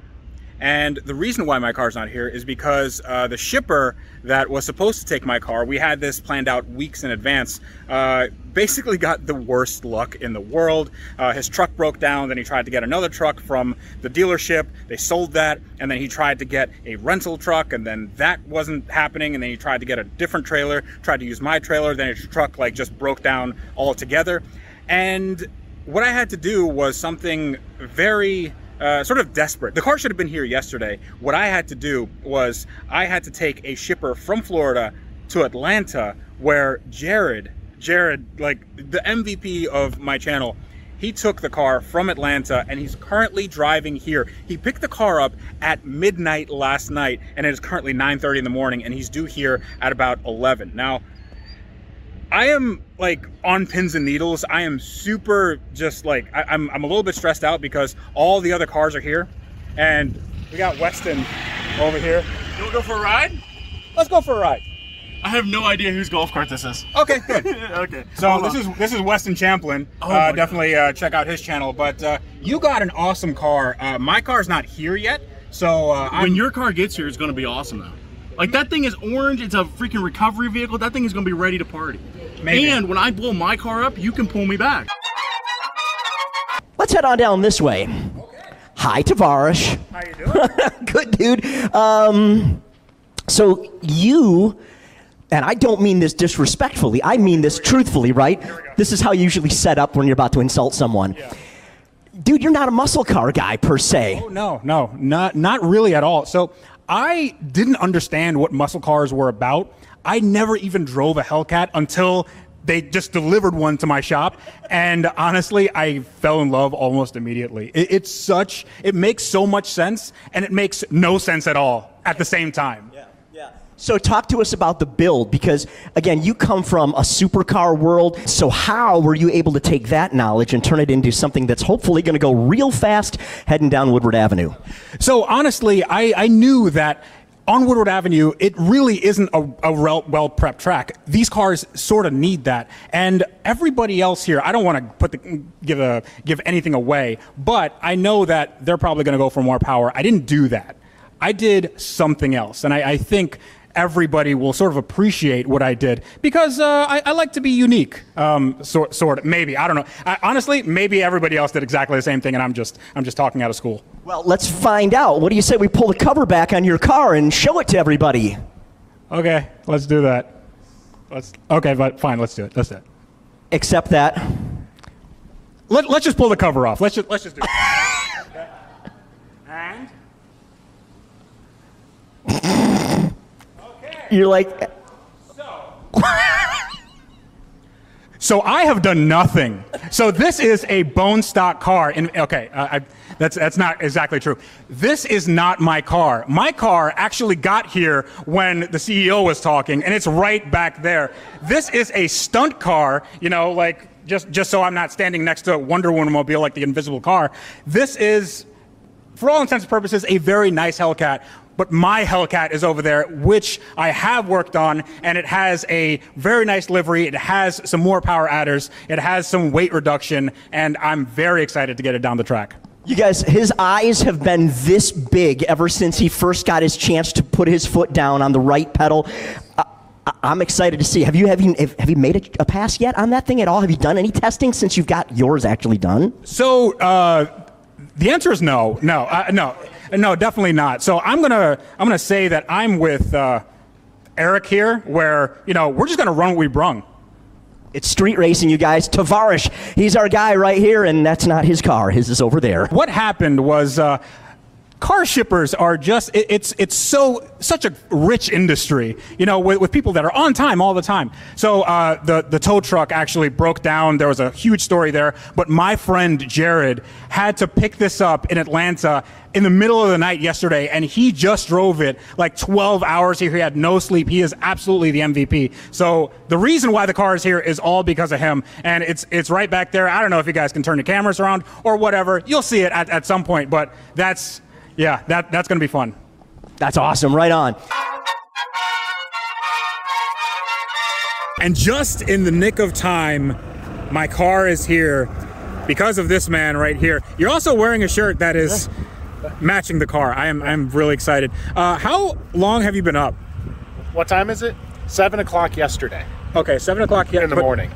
And the reason why my car's not here is because uh, the shipper that was supposed to take my car, we had this planned out weeks in advance, uh, basically got the worst luck in the world. Uh, his truck broke down, then he tried to get another truck from the dealership. They sold that, and then he tried to get a rental truck, and then that wasn't happening, and then he tried to get a different trailer, tried to use my trailer, then his truck like just broke down altogether. And what I had to do was something very uh, sort of desperate. The car should have been here yesterday. What I had to do was I had to take a shipper from Florida to Atlanta where Jared, Jared, like the MVP of my channel, he took the car from Atlanta and he's currently driving here. He picked the car up at midnight last night and it is currently 9.30 in the morning and he's due here at about 11. Now, I am like on pins and needles. I am super just like I, am I'm, I'm a little bit stressed out because all the other cars are here, and we got Weston over here. You want to go for a ride? Let's go for a ride. I have no idea whose golf cart this is. Okay, good. okay. So Hold this is this is Weston Champlin. Oh uh, definitely uh, check out his channel. But uh, you got an awesome car. Uh, my car's not here yet, so uh, I'm, when your car gets here, it's going to be awesome though. Like that thing is orange. It's a freaking recovery vehicle. That thing is going to be ready to party. Maybe. And when I blow my car up, you can pull me back. Let's head on down this way. Hi, Tavarish. how you doing? Good, dude. Um, so you, and I don't mean this disrespectfully, I mean this truthfully, right? This is how you usually set up when you're about to insult someone. Dude, you're not a muscle car guy per se. Oh, no, no, not not really at all. So I didn't understand what muscle cars were about. I never even drove a Hellcat until they just delivered one to my shop, and honestly, I fell in love almost immediately. It, it's such, it makes so much sense, and it makes no sense at all at the same time. So talk to us about the build because again, you come from a supercar world. So how were you able to take that knowledge and turn it into something that's hopefully going to go real fast heading down Woodward Avenue? So honestly, I, I knew that on Woodward Avenue, it really isn't a, a well prepped track. These cars sort of need that, and everybody else here. I don't want to put the give a give anything away, but I know that they're probably going to go for more power. I didn't do that. I did something else, and I, I think everybody will sort of appreciate what I did because uh, I, I like to be unique. Um, sort, sort of, maybe I don't know. I, honestly, maybe everybody else did exactly the same thing, and I'm just I'm just talking out of school. Well, let's find out. What do you say we pull the cover back on your car and show it to everybody? Okay, let's do that. Let's. Okay, but fine. Let's do it. Let's do it. Except that Let, let's just pull the cover off. Let's just let's just do it. and you're like, so I have done nothing. So this is a bone stock car. Okay, uh, I, that's that's not exactly true. This is not my car. My car actually got here when the CEO was talking, and it's right back there. This is a stunt car. You know, like just just so I'm not standing next to a Wonder Woman mobile like the Invisible Car. This is for all intents and purposes, a very nice Hellcat. But my Hellcat is over there, which I have worked on, and it has a very nice livery. It has some more power adders. It has some weight reduction, and I'm very excited to get it down the track. you guys, his eyes have been this big ever since he first got his chance to put his foot down on the right pedal. I'm excited to see. Have you have you have you made a, a pass yet on that thing at all? Have you done any testing since you've got yours actually done? So uh, the answer is no, no, uh, no. No, definitely not. So I'm gonna I'm gonna say that I'm with uh, Eric here, where you know we're just gonna run what we brung. It's street racing, you guys. Tavarish, he's our guy right here, and that's not his car. His is over there. What happened was. Uh, car shippers are just it, it's it's so such a rich industry you know with, with people that are on time all the time. So uh, the the tow truck actually broke down. There was a huge story there. But my friend jared had to pick this up in atlanta in the middle of the night yesterday and he just drove it like 12 hours here. He had no sleep. He is absolutely the mvp so the reason why the car is here is all because of him. And it's it's right back there. I don't know if you guys can turn the cameras around or whatever. You'll see it at, at some point. But that's yeah, that, that's going to be fun. That's awesome. Right on. And just in the nick of time, my car is here because of this man right here. You're also wearing a shirt that is matching the car. I am I'm really excited. Uh, how long have you been up? What time is it? Seven o'clock yesterday Okay, seven o'clock yet in the morning.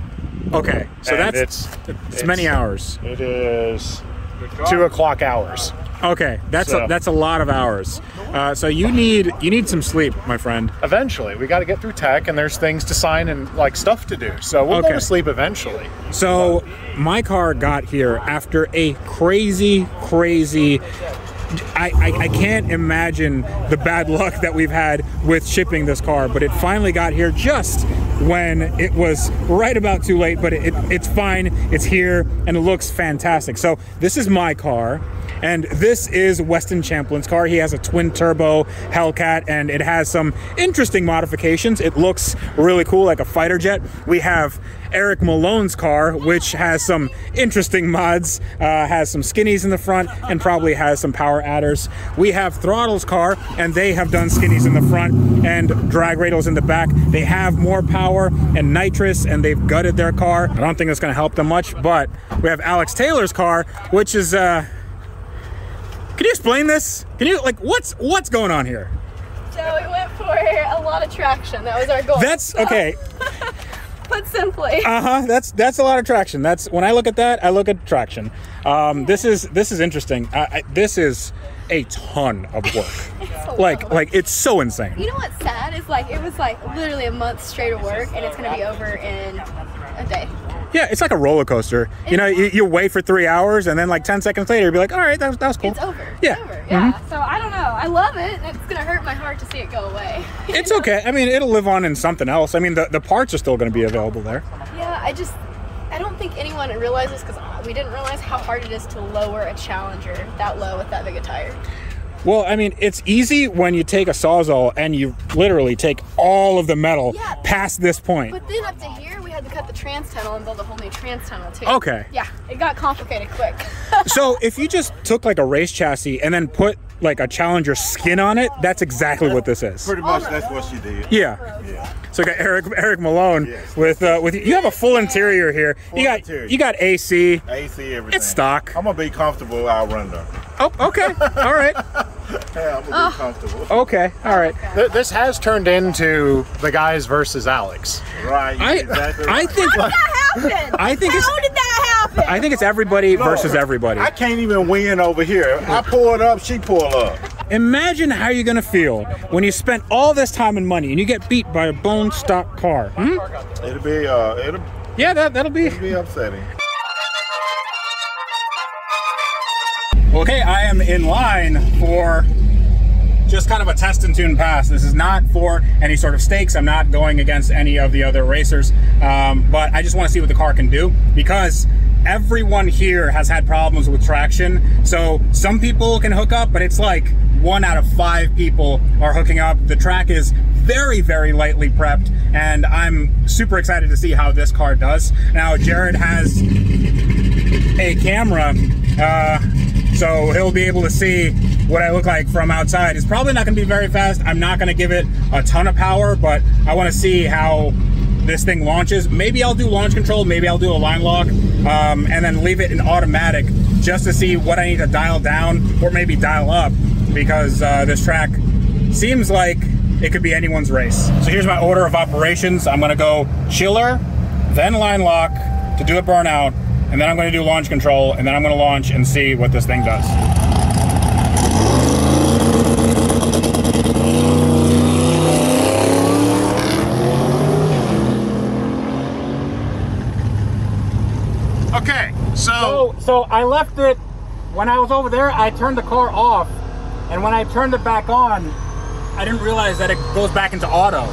Okay, so And that's it's, it's, many hours. It is two o'clock hours. Okay, that's a, that's a lot of hours. Uh, so you need you need some sleep, my friend. Eventually, we got to get through tech, and there's things to sign and like stuff to do. So we'll Okay. go to sleep eventually. So my car got here after a crazy, crazy. I, I, I can't imagine the bad luck that we've had with shipping this car, but it finally got here just when it was right about too late. But it, it's fine, it's here, and it looks fantastic. So this is my car. And this is Weston Champlin's car. He has a twin turbo Hellcat and it has some interesting modifications. It looks really cool, like a fighter jet. We have Eric Malone's car, which has some interesting mods, uh, has some skinnies in the front, and probably has some power adders. We have Throttle's car, and they have done skinnies in the front and drag radials in the back. They have more power and nitrous, and they've gutted their car. I don't think it's going to help them much, but we have Alex Taylor's car, which is. Uh, can you explain this? Can you like what's what's going on here? So we went for a lot of traction. That was our goal. That's So, okay. Put simply. Uh huh. That's that's a lot of traction. That's when I look at that, I look at traction. Um, this is this is interesting. I, I, this is a ton of work. Like lot. like it's so insane. You know what's sad is like it was like literally a month straight of work, and it's gonna be over in a day. Yeah, it's like a roller coaster. You know, you, you wait for three hours, and then like ten seconds later, you'll be like, all right, that was that was cool. It's over. Yeah. It's over. Yeah. Mm-hmm. So I don't know. I love it. and It's gonna hurt my heart to see it go away. It's okay. I mean, it'll live on in something else. I mean, the, the parts are still going to be available there. Yeah, I just I don't think anyone realizes because we didn't realize how hard it is to lower a Challenger that low with that big a tire. Well, I mean, it's easy when you take a sawzall and you literally take all of the metal Yeah. past this point. But then up to here, we had to cut the trans tunnel and build a whole new trans tunnel too. Okay. Yeah, it got complicated quick. so if you just took like a race chassis and then put like a Challenger skin on it, that's exactly what this is. Pretty much that's what she did. Yeah. Yeah. So we got Eric Eric Malone Yes. with uh, with you have a full interior here. you Full got interior. you got AC. AC everything. It's stock. I'm gonna be comfortable. I'll run though. Oh, okay. All right. Yeah, I'm gonna be comfortable. Okay. All right. Th- this has turned into the guys versus Alex. Right. I exactly I right. think happened? I think it's did that happen? I think it's everybody versus everybody. I can't even win over here. I pull it up, she pull up. Imagine how you're gonna feel when you spent all this time and money and you get beat by a bone stock car. Hmm? It'll be uh, it'll Yeah, that that'll be. be upsetting. Okay, I am in line for just kind of a test and tune pass. This is not for any sort of stakes. I'm not going against any of the other racers, um, but I just want to see what the car can do because everyone here has had problems with traction. So some people can hook up, but it's like one out of five people are hooking up. The track is very, very lightly prepped, and I'm super excited to see how this car does. Now, Jared has a camera, uh, so he'll be able to see what I look like from outside. It's probably not going to be very fast. I'm not going to give it a ton of power, but I want to see how this thing launches. Maybe I'll do launch control, maybe I'll do a line lock, um, and then leave it in automatic just to see what I need to dial down or maybe dial up because uh, this track seems like it could be anyone's race. So here's my order of operations. I'm to go chiller, then line lock to do a burnout, and then I'm to do launch control, and then I'm to launch and see what this thing does. So, I left it when I was over there. I turned the car off, and when I turned it back on, I didn't realize that it goes back into auto.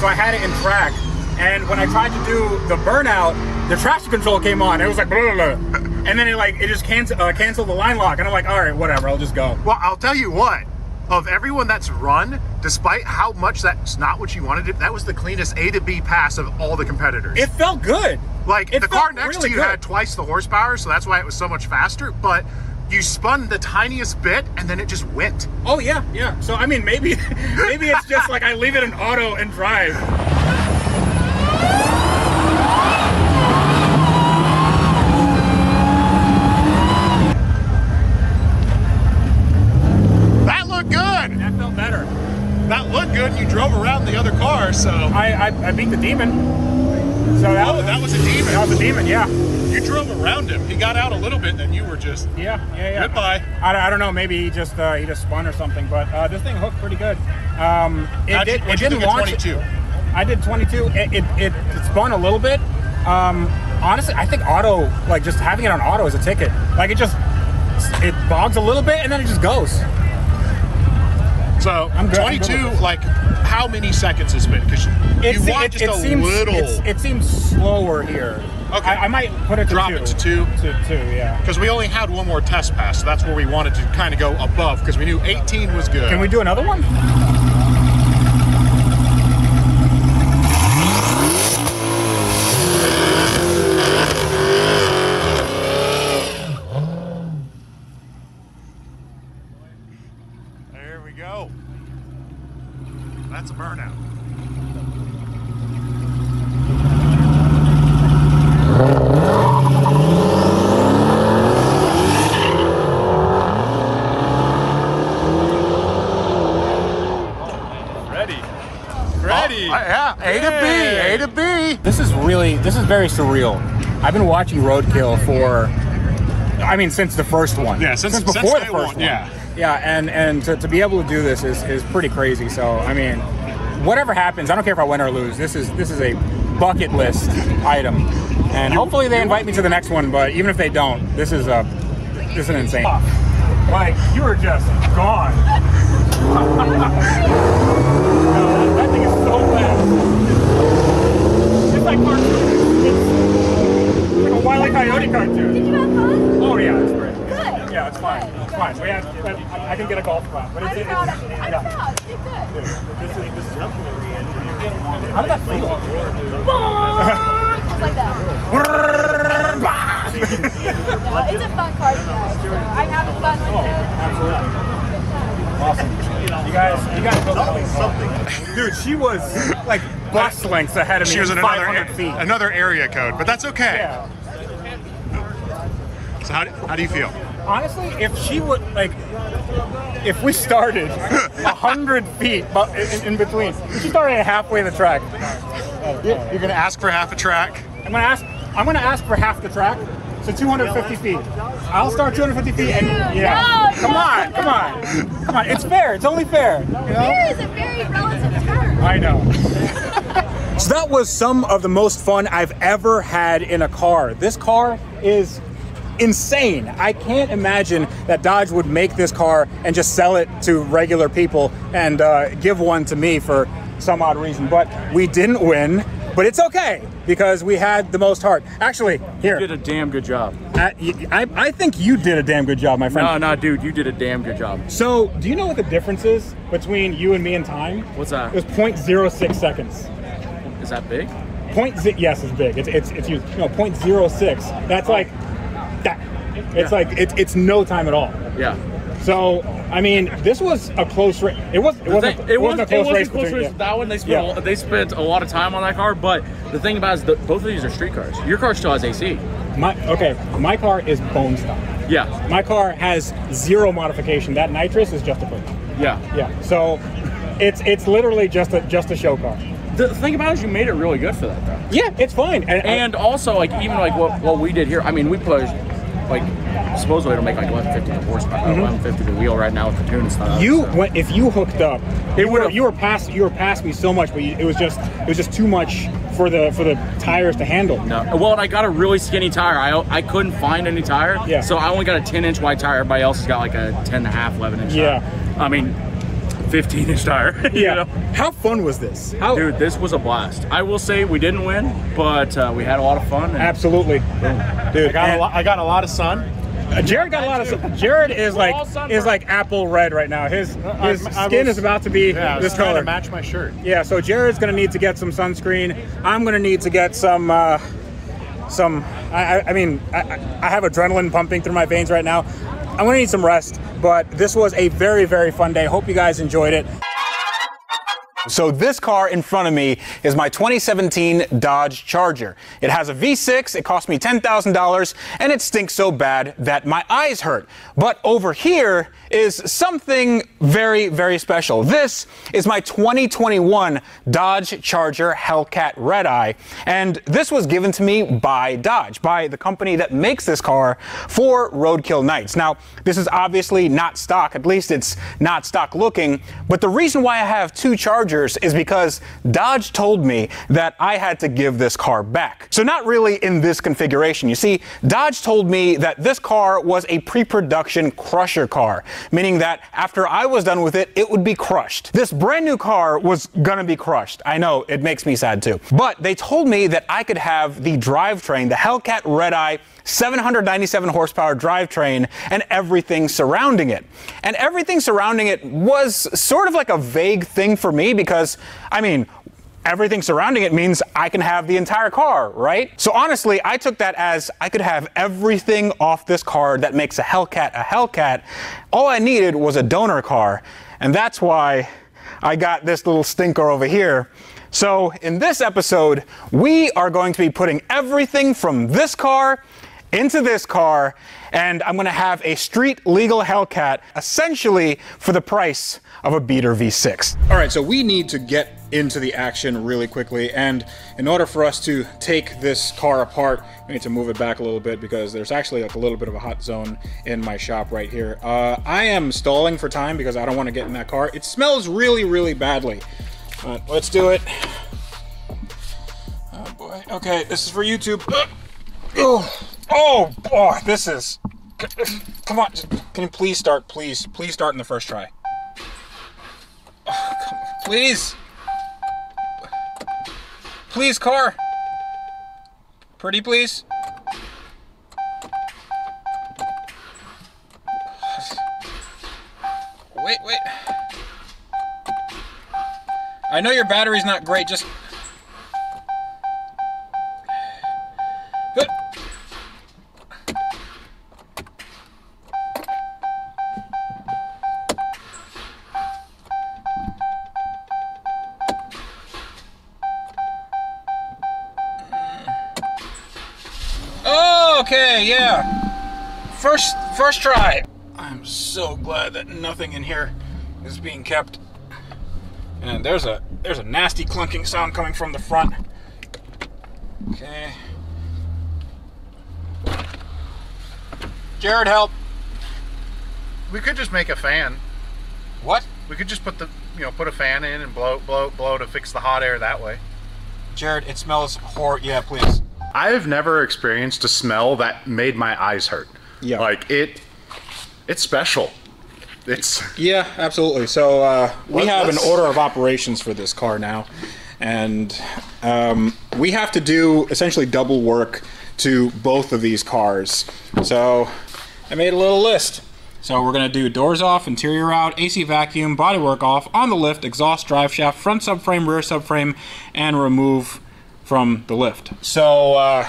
So I had it in track, and when I tried to do the burnout, the traction control came on. It was like blah blah, blah. and then it like it just cancel uh, canceled the line lock, and I'm like, all right, whatever, I'll just go. Well, I'll tell you what. Of everyone that's run, despite how much that's not what you wanted, it that was the cleanest A to B pass of all the competitors. It felt good. Like It the car next really to you good. had twice the horsepower, so that's why it was so much faster. But you spun the tiniest bit, and then it just went. Oh yeah, yeah. So I mean, maybe maybe it's just like I leave it in auto and drive. That looked good. That felt better. That looked good. and You drove around the other car, so I I, I beat the demon. So that oh, was that was a demon. that was a demon. Yeah. You drove around him. He got out a little bit, then you were just Yeah, yeah, yeah. Goodbye. I, I don't know. Maybe he just uh, he just spun or something. But uh, this thing hooked pretty good. Um, it, did, it didn't launch. 22? I did 22. It, it, it, it spun a little bit. Um, honestly, I think auto, like just having it on auto is a ticket. Like it just it bogs a little bit and then it just goes. So I'm good, I'm 22, good like how many seconds has been? Because It, you se- want it, just it a seems little. it seems slower here. Okay. I, I might put it to Drop two. it to two? To two, yeah. Because we only had one more test pass, so that's where we wanted to kind of go above. Because we knew 18 was good. Can we do another one? There we go. That's a burnout. Ready. Ready. yeah, A to B, A to B. This is really, this is very surreal. I've been watching Roadkill for, I mean, since the first one. Yeah, since- before since the first one, yeah. Yeah, and and to, to be able to do this is, is pretty crazy. So I mean, whatever happens, I don't care if I win or lose. This is this is a bucket list item, and hopefully they invite me to the next one. But even if they don't, this is a this is an insane. Like you were just gone. no, that, that thing is so fast. It's like. It's, it's like Wile E. Coyote cartoon. Did you have fun? Oh yeah, it's great. Good. Yeah, it's fine. It's fine. We have, I I can get a golf clap, but it's, I'm it's, proud of you. I'm yeah. proud. You did good. This is this is How did that feel? Just like that. No, it's a fun car, you guys. So I'm having fun with it. Oh, absolutely. Awesome. You guys, you guys both something. Dude, she was like bus lengths ahead of me. She was in in another 500 feet. another area code, but that's okay. Yeah. So how, do- you feel? Honestly, if she would like, if we started a hundred feet bu- in, in between, if she started at halfway the track. You're gonna ask for half a track. I'm gonna ask. I'm gonna ask for half the track, so 250 feet. I'll start 250 feet, and yeah. No, come no. on, come on, come on. It's fair. It's only fair. You know? There is a very relative term. I know. so that was some of the most fun I've ever had in a car. This car is insane. I can't imagine that Dodge would make this car and just sell it to regular people and uh, give one to me for some odd reason. But we didn't win. But it's okay because we had the most heart. Actually, here, You did a damn good job. I, I, I think you did a damn good job, my friend. No, no, dude, you did a damn good job. So, do you know what the difference is between you and me in time? What's that? It was 0.06 seconds. Is that big? Point z- yes, it's big. It's it's it's you zero six. That's like that. It's Yeah. like it's it's no time at all. Yeah. So I mean, this was a close race. It was it wasn't thing- it, wasn't a close wasn't race. close between- race that one. They spent Yeah. a, they spent a lot of time on that car, but the thing about it is that both of these are street cars. Your car still has AC. My okay, my car is bone stock. Yeah. My car has zero modification. That nitrous is just a push. Yeah. Yeah. So it's it's literally just a just a show car. The thing about it is you made it really good for that though. Yeah, it's fine. And, uh, And also like even like what, what we did here, I mean we pushed like supposedly it'll make like 150 the horsepower, uh, 1150 the wheel right now with the tune stuff. You so. went if you hooked up, It would've- you were past you were past me so much, but you, it was just it was just too much for the for the tires to handle. No. Well, and I got a really skinny tire. I, I couldn't find any tire. Yeah. So I only got a 10 inch wide tire. Everybody else has got like a 10 and a half, 11 inch Yeah. tire. I mean, 15 inch tire. you Yeah. know? How fun was this? How Dude, this was a blast. I will say we didn't win, but uh, we had a lot of fun. And absolutely, dude. I got, a lot, I got a lot of sun. Uh, Jared got a lot of. Jared is We're like is like apple red right now. His his I skin was- is about to be Yeah, I was this color. to match my shirt. Yeah, so Jared's gonna need to get some sunscreen. I'm gonna need to get some. Uh, some. I, I- I mean, I, I- I have adrenaline pumping through my veins right now. I'm gonna need some rest. But this was a very very fun day. Hope you guys enjoyed it. So this car in front of me is my 2017 Dodge Charger. It has a V6, it cost me $10,000, and it stinks so bad that my eyes hurt. But over here is something very, very special. This is my 2021 Dodge Charger Hellcat Red Eye, and this was given to me by Dodge, by the company that makes this car for roadkill nights. Now, this is obviously not stock, at least it's not stock looking, but the reason why I have two Chargers is because Dodge told me that I had to give this car back. So not really in this configuration. You see, Dodge told me that this car was a pre-production crusher car, meaning that after I was done with it, it would be crushed. This brand new car was gonna be crushed. I know, it makes me sad too. But they told me that I could have the drivetrain, the Hellcat Red Eye 797 horsepower drivetrain and everything surrounding it. And everything surrounding it was sort of like a vague thing for me because, I mean, everything surrounding it means I can have the entire car, right? So honestly, I took that as I could have everything off this car that makes a Hellcat a Hellcat. All I needed was a donor car. And that's why I got this little stinker over here. So in this episode, we are going to be putting everything from this car into this car, and I'm gonna have a street legal Hellcat essentially for the price of a beater V6. All right, so we need to get into the action really quickly, and in order for us to take this car apart, we need to move it back a little bit because there's actually like a little bit of a hot zone in my shop right here. Uh, I am stalling for time because I don't want to get in that car. It smells really, really badly. But let's do it. Oh boy. Okay, this is for YouTube. Oh, oh, oh, this is. Come on, can you please start, please, please start in the first try. Oh, please, please, car. Pretty, please. Wait, wait. I know your battery's not great. Just. First, first try. I'm so glad that nothing in here is being kept. And there's a there's a nasty clunking sound coming from the front. Okay. Jared, help. We could just make a fan. What? We could just put the you know put a fan in and blow blow blow to fix the hot air that way. Jared, it smells hor. Yeah, please. I've never experienced a smell that made my eyes hurt. Yeah. Like it it's special. It's Yeah, absolutely. So uh, we Let- have an order of operations for this car now, and um, we have to do essentially double work to both of these cars. So I made a little list. So we're gonna do doors off, interior out, AC vacuum, bodywork off, on the lift, exhaust, drive shaft, front subframe, rear subframe, and remove from the lift. So uh,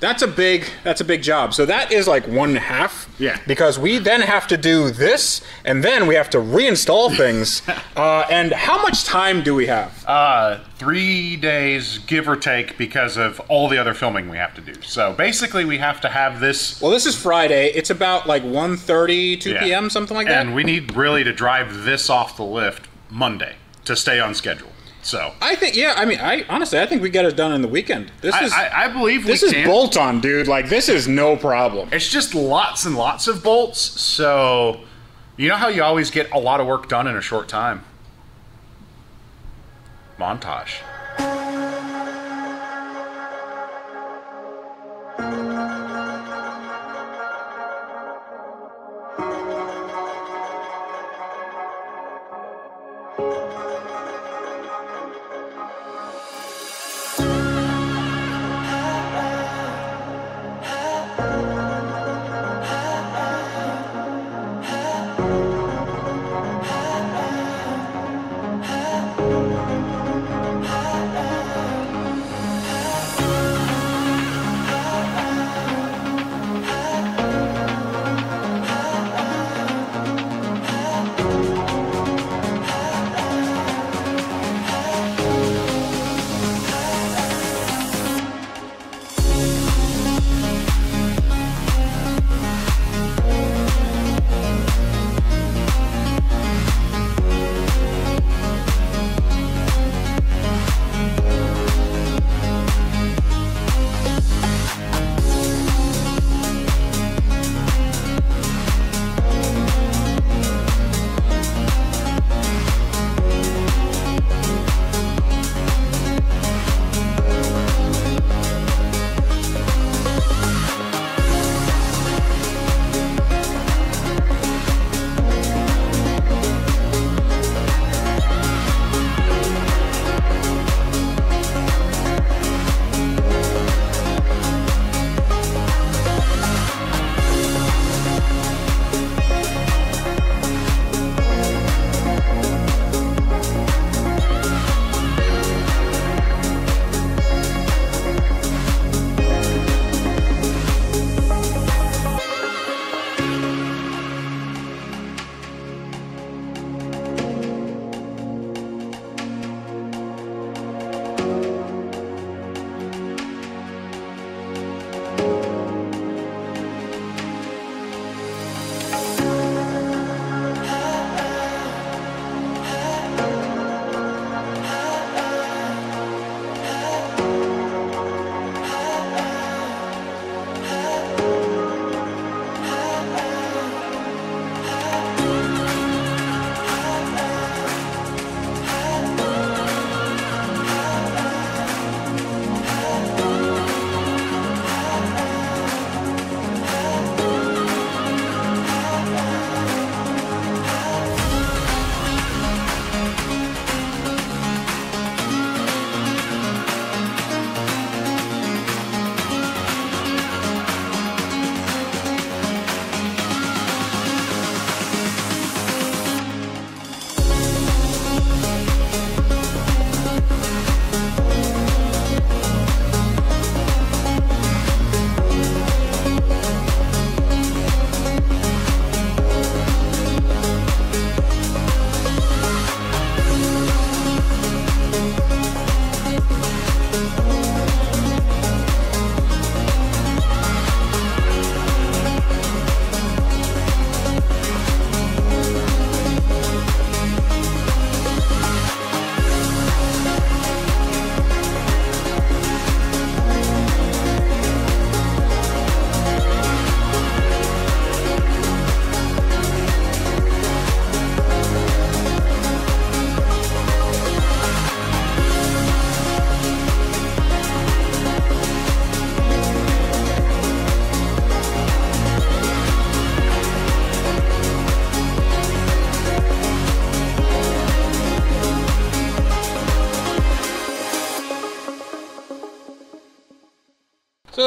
that's a big that's a big job. So that is like one half. Yeah. Because we then have to do this, and then we have to reinstall things. uh, and how much time do we have? uh three days give or take because of all the other filming we have to do. So basically we have to have this Well, this is Friday. It's about like 1.30, 2 Yeah. p.m., something like that. and we need really to drive this off the lift Monday to stay on schedule. So I think, yeah. I mean, I honestly, I think we get it done in the weekend. This I, is, I, I believe this is can. bolt on, dude. Like this is no problem. It's just lots and lots of bolts. So you know how you always get a lot of work done in a short time. Montage.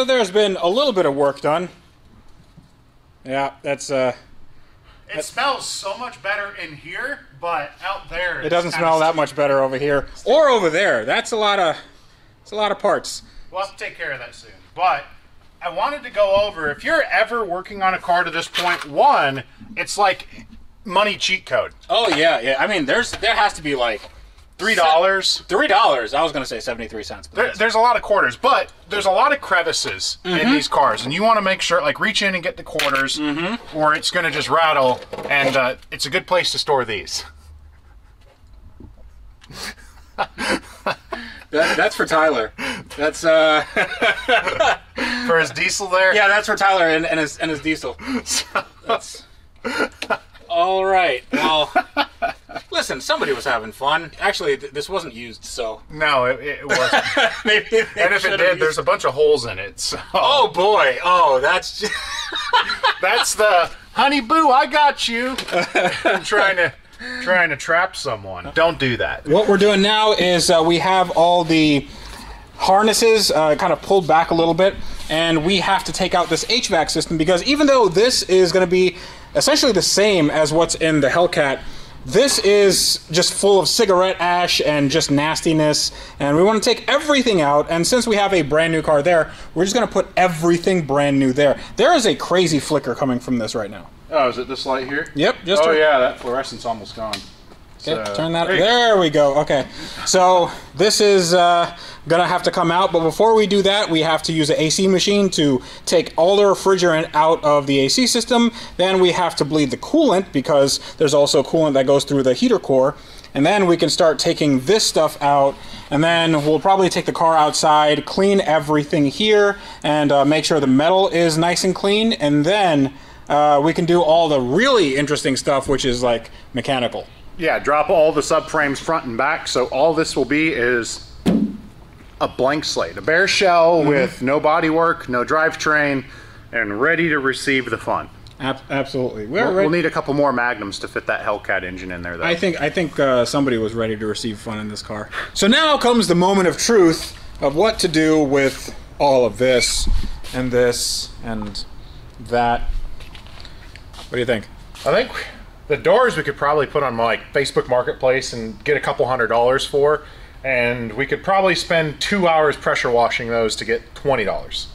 So there's been a little bit of work done. Yeah, that's uh, It smells so much better in here, but out there it doesn't smell that much better over here or over there. That's a lot of, it's a lot of parts. We'll have to take care of that soon. But I wanted to go over if you're ever working on a car to this point, one, it's like money cheat code. Oh yeah, yeah. I mean, there's there has to be like Three dollars. three dollars. I was gonna say seventy three cents. But There, there's a lot of quarters, but there's a lot of crevices in these cars, and you want to make sure, like, reach in and get the quarters, or it's going to just rattle. And uh, it's a good place to store these. That, that's for Tyler. That's uh. For his diesel there? Yeah, that's for Tyler and, and his and his diesel. That's all right. Well, listen, somebody was having fun. Actually, th- this wasn't used, so No, it, it wasn't. maybe. they and if should it have did, used- there's a bunch of holes in it. So Oh boy! Oh, that's just... that's the honey boo, I got you. I'm trying to trying to trap someone. Don't do that. what we're doing now is uh, we have all the harnesses uh, kind of pulled back a little bit, and we have to take out this HVAC system because even though this is going to be essentially the same as what's in the Hellcat, this is just full of cigarette ash and just nastiness, and we want to take everything out. And since we have a brand new car there, we're just going to put everything brand new there. There is a crazy flicker coming from this right now. Oh, is it this light here? Yep, just oh yeah, that fluorescence almost gone. Okay, So- turn that. Hey. There we go. Okay, so this is uh, gonna have to come out, but before we do that, we have to use an AC machine to take all the refrigerant out of the AC system. Then we have to bleed the coolant because there's also coolant that goes through the heater core. And then we can start taking this stuff out, and then we'll probably take the car outside, clean everything here, and uh, make sure the metal is nice and clean, and then uh, we can do all the really interesting stuff, which is like mechanical. Yeah, drop all the subframes front and back. So all this will be is a blank slate, a bare shell Mm-hmm. with no bodywork, no drivetrain, and ready to receive the fun. Ab- absolutely. We're We'll, we'll need a couple more magnums to fit that Hellcat engine in there, though. I think I think uh, somebody was ready to receive fun in this car. So now comes the moment of truth of what to do with all of this and this and that. What do you think? I think the doors we could probably put on like Facebook Marketplace and get a couple hundred dollars for, and we could probably spend two hours pressure washing those to get twenty dollars.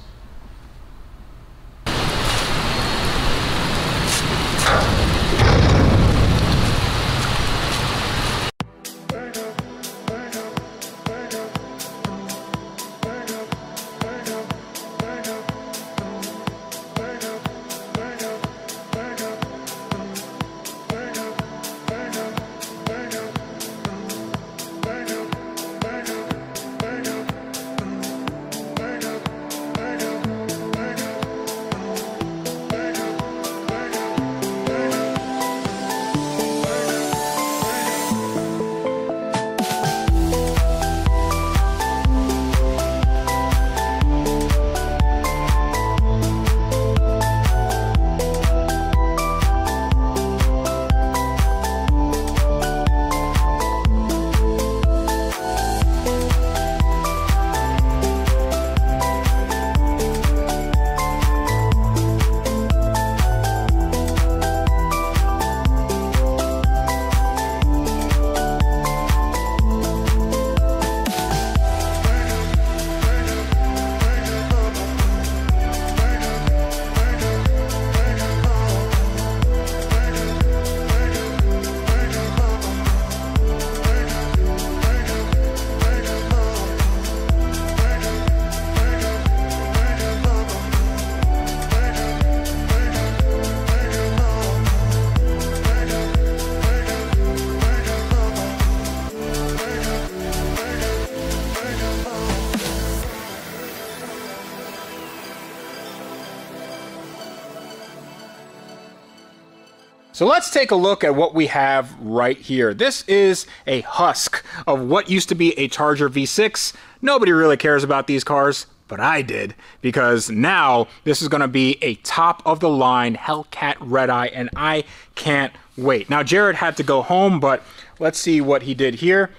So let's take a look at what we have right here. This is a husk of what used to be a Charger V6. Nobody really cares about these cars, but I did because now this is going to be a top of the line Hellcat Redeye, and I can't wait. Now, Jared had to go home, but let's see what he did here.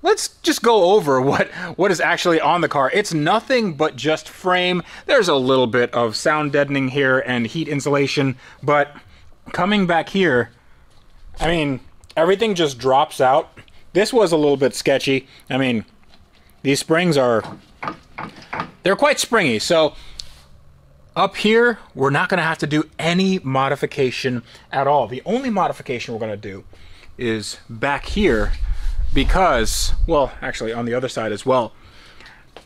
Let's just go over what, what is actually on the car. It's nothing but just frame. There's a little bit of sound deadening here and heat insulation, but coming back here, I mean, everything just drops out. This was a little bit sketchy. I mean, these springs are, they're quite springy. So up here, we're not gonna have to do any modification at all. The only modification we're gonna do is back here because, well, actually on the other side as well,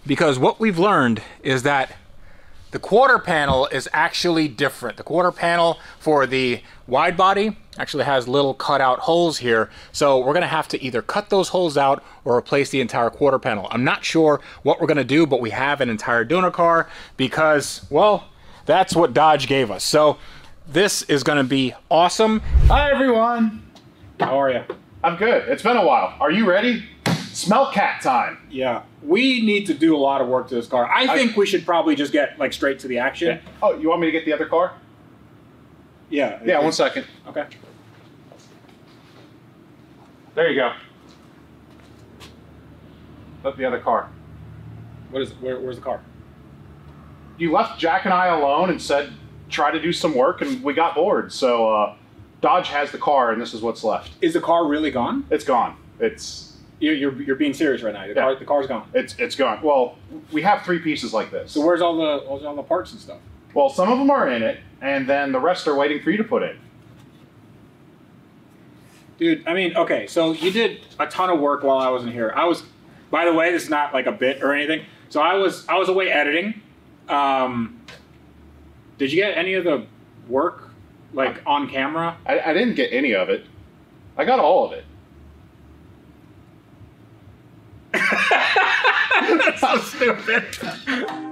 because what we've learned is that the quarter panel is actually different. The quarter panel for the wide body actually has little cutout holes here. So we're gonna have to either cut those holes out or replace the entire quarter panel. I'm not sure what we're gonna do, but we have an entire donor car because, well, that's what Dodge gave us. So this is gonna be awesome. Hi everyone. How are you? I'm good. It's been a while. Are you ready? Smell cat time. Yeah, we need to do a lot of work to this car. I think we should probably just get like straight to the action. Oh, you want me to get the other car? Yeah. Yeah, one second. Okay. There you go. Let the other car. What is? Where, where's the car? You left Jack and I alone and said try to do some work, and we got bored. So uh, Dodge has the car, and this is what's left. Is the car really gone? It's gone. It's You're you're, you're being serious right now. The, Yeah. car, the car's gone. it's it's gone. Well, we have three pieces like this. So where's all the where's all the parts and stuff? Well, some of them are in it, and then the rest are waiting for you to put in. Dude, I mean, okay, so you did a ton of work while I wasn't here. I was, by the way, this is not like a bit or anything. So I was I was away editing. Um, did you get any of the work like on camera? I, I didn't get any of it. I got all of it. That's so stupid.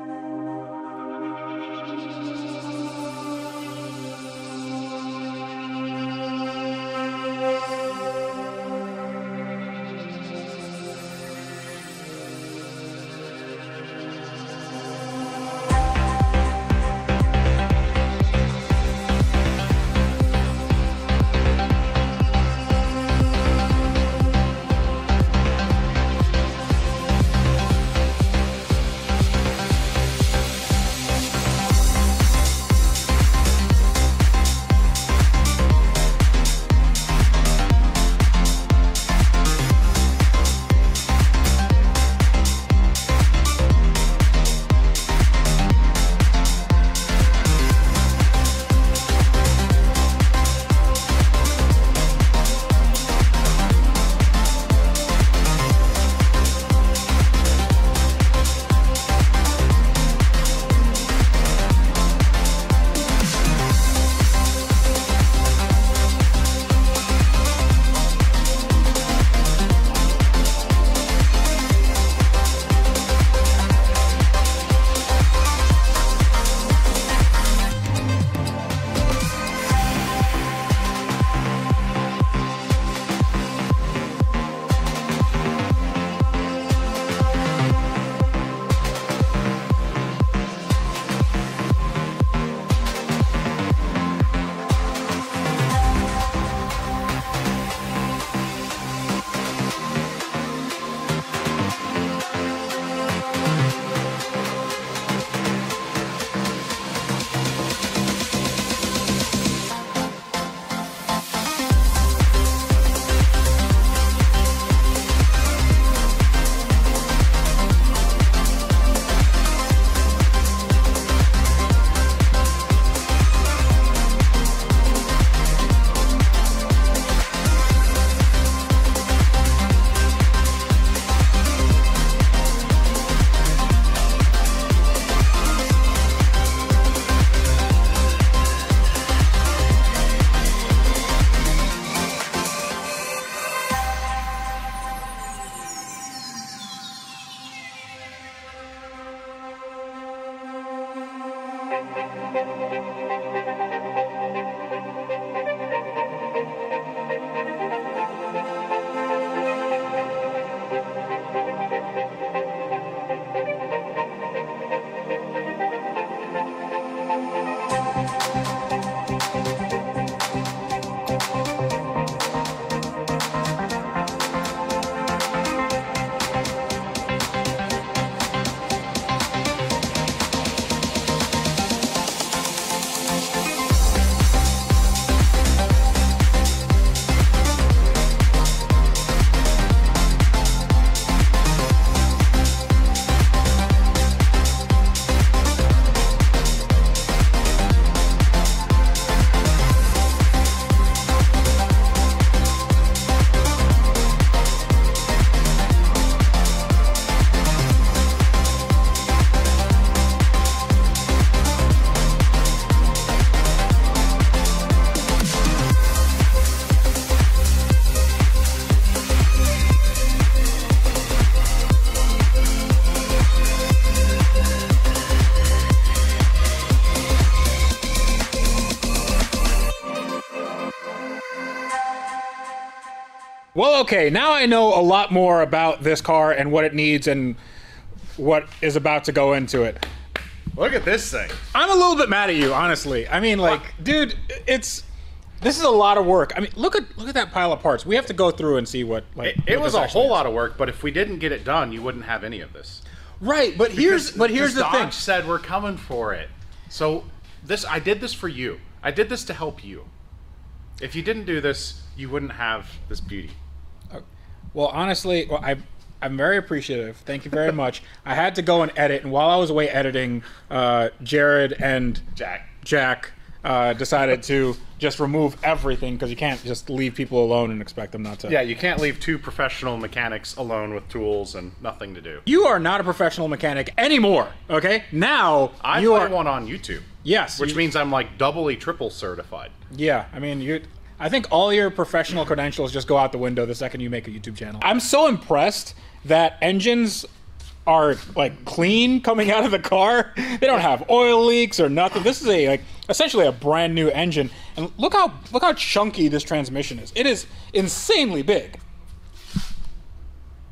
Well, okay, now I know a lot more about this car and what it needs and what is about to go into it. Look at this thing. I'm a little bit mad at you, honestly. I mean, like, dude, it's this is a lot of work. I mean, look at look at that pile of parts. We have to go through and see what like. It, it what was this a whole is. lot of work, but if we didn't get it done, you wouldn't have any of this. Right, but here's but here's the because thing. Dodge said we're coming for it. So this I did this for you. I did this to help you. If you didn't do this, you wouldn't have this beauty. Well, honestly, well, I I'm very appreciative. Thank you very much. I had to go and edit, and while I was away editing, uh, Jared and Jack. Jack uh, decided to just remove everything because you can't just leave people alone and expect them not to. Yeah, you can't leave two professional mechanics alone with tools and nothing to do. You are not a professional mechanic anymore. Okay, now I you play are. one on YouTube. Yes, Which you- means I'm like doubly triple certified. Yeah, I mean, you. I think all your professional credentials just go out the window the second you make a YouTube channel. I'm so impressed that engines are like clean coming out of the car. They don't have oil leaks or nothing. This is a like essentially a brand new engine. And look how look how chunky this transmission is. It is insanely big.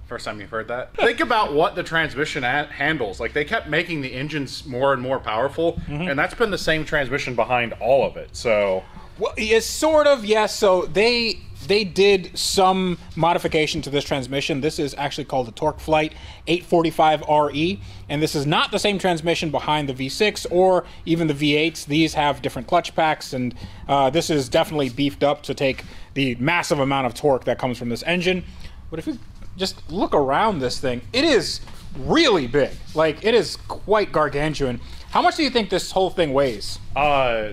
First time you've heard that? Think about what the transmission a- handles. Like they kept making the engines more and more powerful, mm-hmm. and that's been the same transmission behind all of it. So Well, it's sort of yes. So they they did some modification to this transmission. This is actually called the TorqueFlite 845RE, and this is not the same transmission behind the V6 or even the V8s. These have different clutch packs, and uh, this is definitely beefed up to take the massive amount of torque that comes from this engine. But if you just look around this thing, it is really big. Like it is quite gargantuan. How much do you think this whole thing weighs? Uh,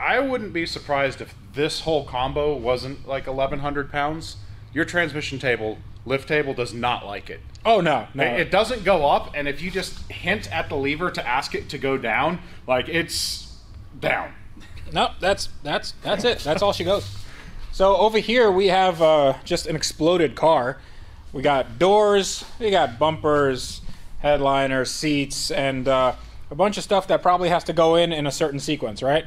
I wouldn't be surprised if this whole combo wasn't like 1,100 pounds. Your transmission table, lift table, does not like it. Oh no, no. It, it doesn't go up, and if you just hint at the lever to ask it to go down, like it's down. No, that's that's that's it. That's all she goes. So over here we have uh, just an exploded car. We got doors, we got bumpers, headliner, seats, and uh, a bunch of stuff that probably has to go in in a certain sequence, right?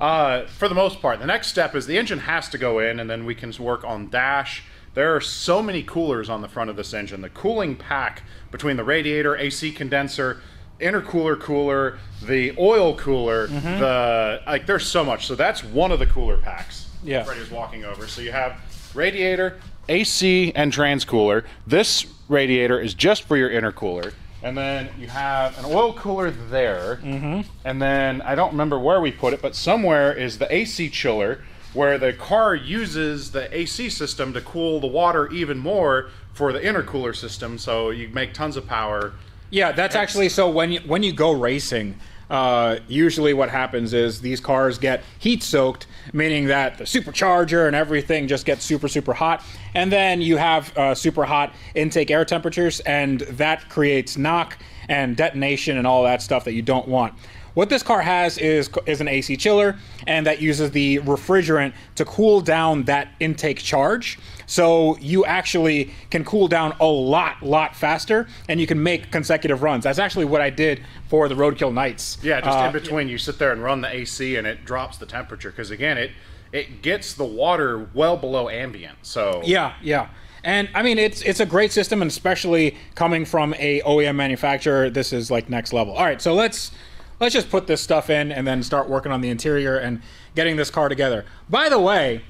Uh, for the most part, the next step is the engine has to go in, and then we can work on dash. There are so many coolers on the front of this engine. The cooling pack between the radiator, AC condenser, intercooler cooler, the oil cooler, the like. There's so much. So that's one of the cooler packs. Yeah. Freddie was walking over. So you have radiator, AC, and trans cooler. This radiator is just for your intercooler. And then you have an oil cooler there. Mm-hmm. And then I don't remember where we put it, but somewhere is the AC chiller where the car uses the AC system to cool the water even more for the intercooler system. So you make tons of power. Yeah, that's actually so when you when you go racing, uh, usually what happens is these cars get heat soaked, meaning that the supercharger and everything just gets super super hot, and then you have uh, super hot intake air temperatures, and that creates knock and detonation and all that stuff that you don't want. What this car has is is an AC chiller, and that uses the refrigerant to cool down that intake charge. So you actually can cool down a lot, lot faster, and you can make consecutive runs. That's actually what I did for the Roadkill Nights. Yeah, just Uh, in between, you sit there and run the AC, and it drops the temperature because again, it it gets the water well below ambient. So Yeah, yeah. And I mean, it's it's a great system, and especially coming from a OEM manufacturer, this is like next level. All right, so let's let's just put this stuff in and then start working on the interior and getting this car together. By the way,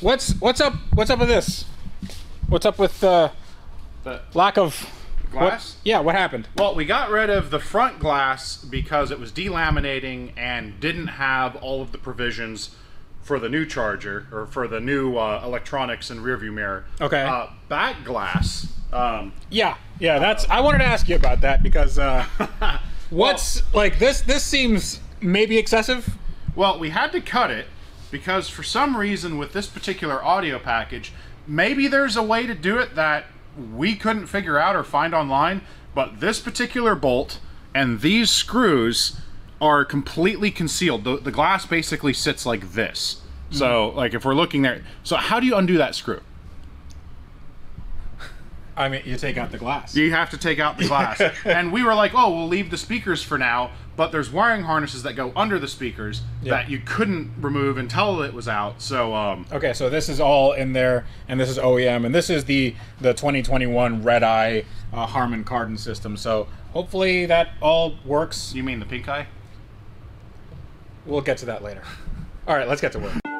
what's what's up? What's up with this? What's up with uh, the lack of what- glass. yeah, what happened? Well, we got rid of the front glass because it was delaminating and didn't have all of the provisions for the new charger or for the new uh, electronics and rear view mirror. Okay. Uh, back glass. Um, Yeah, yeah. That's I wanted to ask you about that because uh, what's like this? This seems maybe excessive. Well, we had to cut it because for some reason with this particular audio package, maybe there's a way to do it that we couldn't figure out or find online, but this particular bolt and these screws are completely concealed. The, the glass basically sits like this. So, mm-hmm. like if we're looking there, so how do you undo that screw? I mean, you take out the glass. You have to take out the glass. and we were like, oh, we'll leave the speakers for now, but there's wiring harnesses that go under the speakers Yeah. that you couldn't remove until it was out. So, um, Okay, so this is all in there, and this is OEM, and this is the the 2021 Redeye uh, Harman Kardon system. So hopefully that all works. you mean the pink eye? We'll get to that later. All right, let's get to work.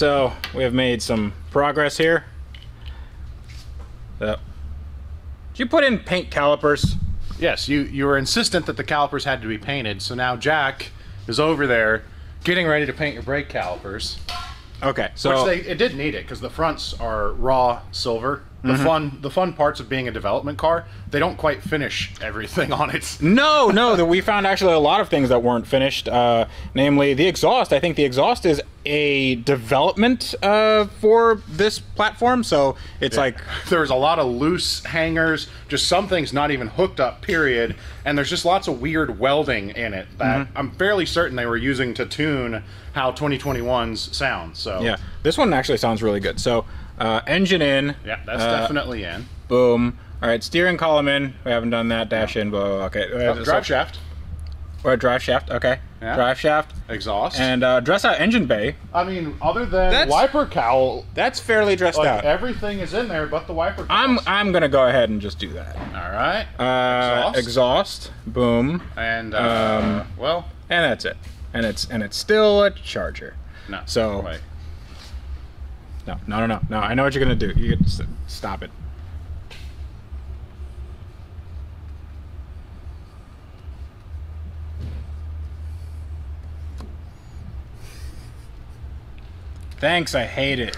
So we have made some progress here. So, did you put in paint calipers? Yes, you, you were insistent that the calipers had to be painted, so now Jack is over there getting ready to paint your brake calipers. Okay, so Which they it did need it because the fronts are raw silver. The Mm-hmm. fun the fun parts of being a development car, they don't quite finish everything on it. No, no, that we found actually a lot of things that weren't finished. Uh, namely, the exhaust. I think the exhaust is a development uh, for this platform, so it's like There's a lot of loose hangers, just some things not even hooked up, period. And there's just lots of weird welding in it that Mm-hmm. I'm fairly certain they were using to tune how 2021's sound. So yeah. This one actually sounds really good. So uh, engine in. yeah, that's uh, definitely in. Boom. All right, steering column in. We haven't done that. Dash in. Blah, blah, blah. Okay. Uh, so- drive shaft, Or drive shaft. Okay. Yeah. Drive shaft. exhaust. And uh, dress out engine bay. I mean, other than That's- wiper cowl, That's fairly dressed like out. everything is in there but the wiper. I'm. I'm gonna go ahead and just do that. all right. Uh, Exhaust. exhaust. Boom. and uh, um, well, And that's it. And it's and it's still a charger. no. So- wait. No, no, no, no, no. I know what you're gonna do. You can stop it. Thanks. I hate it.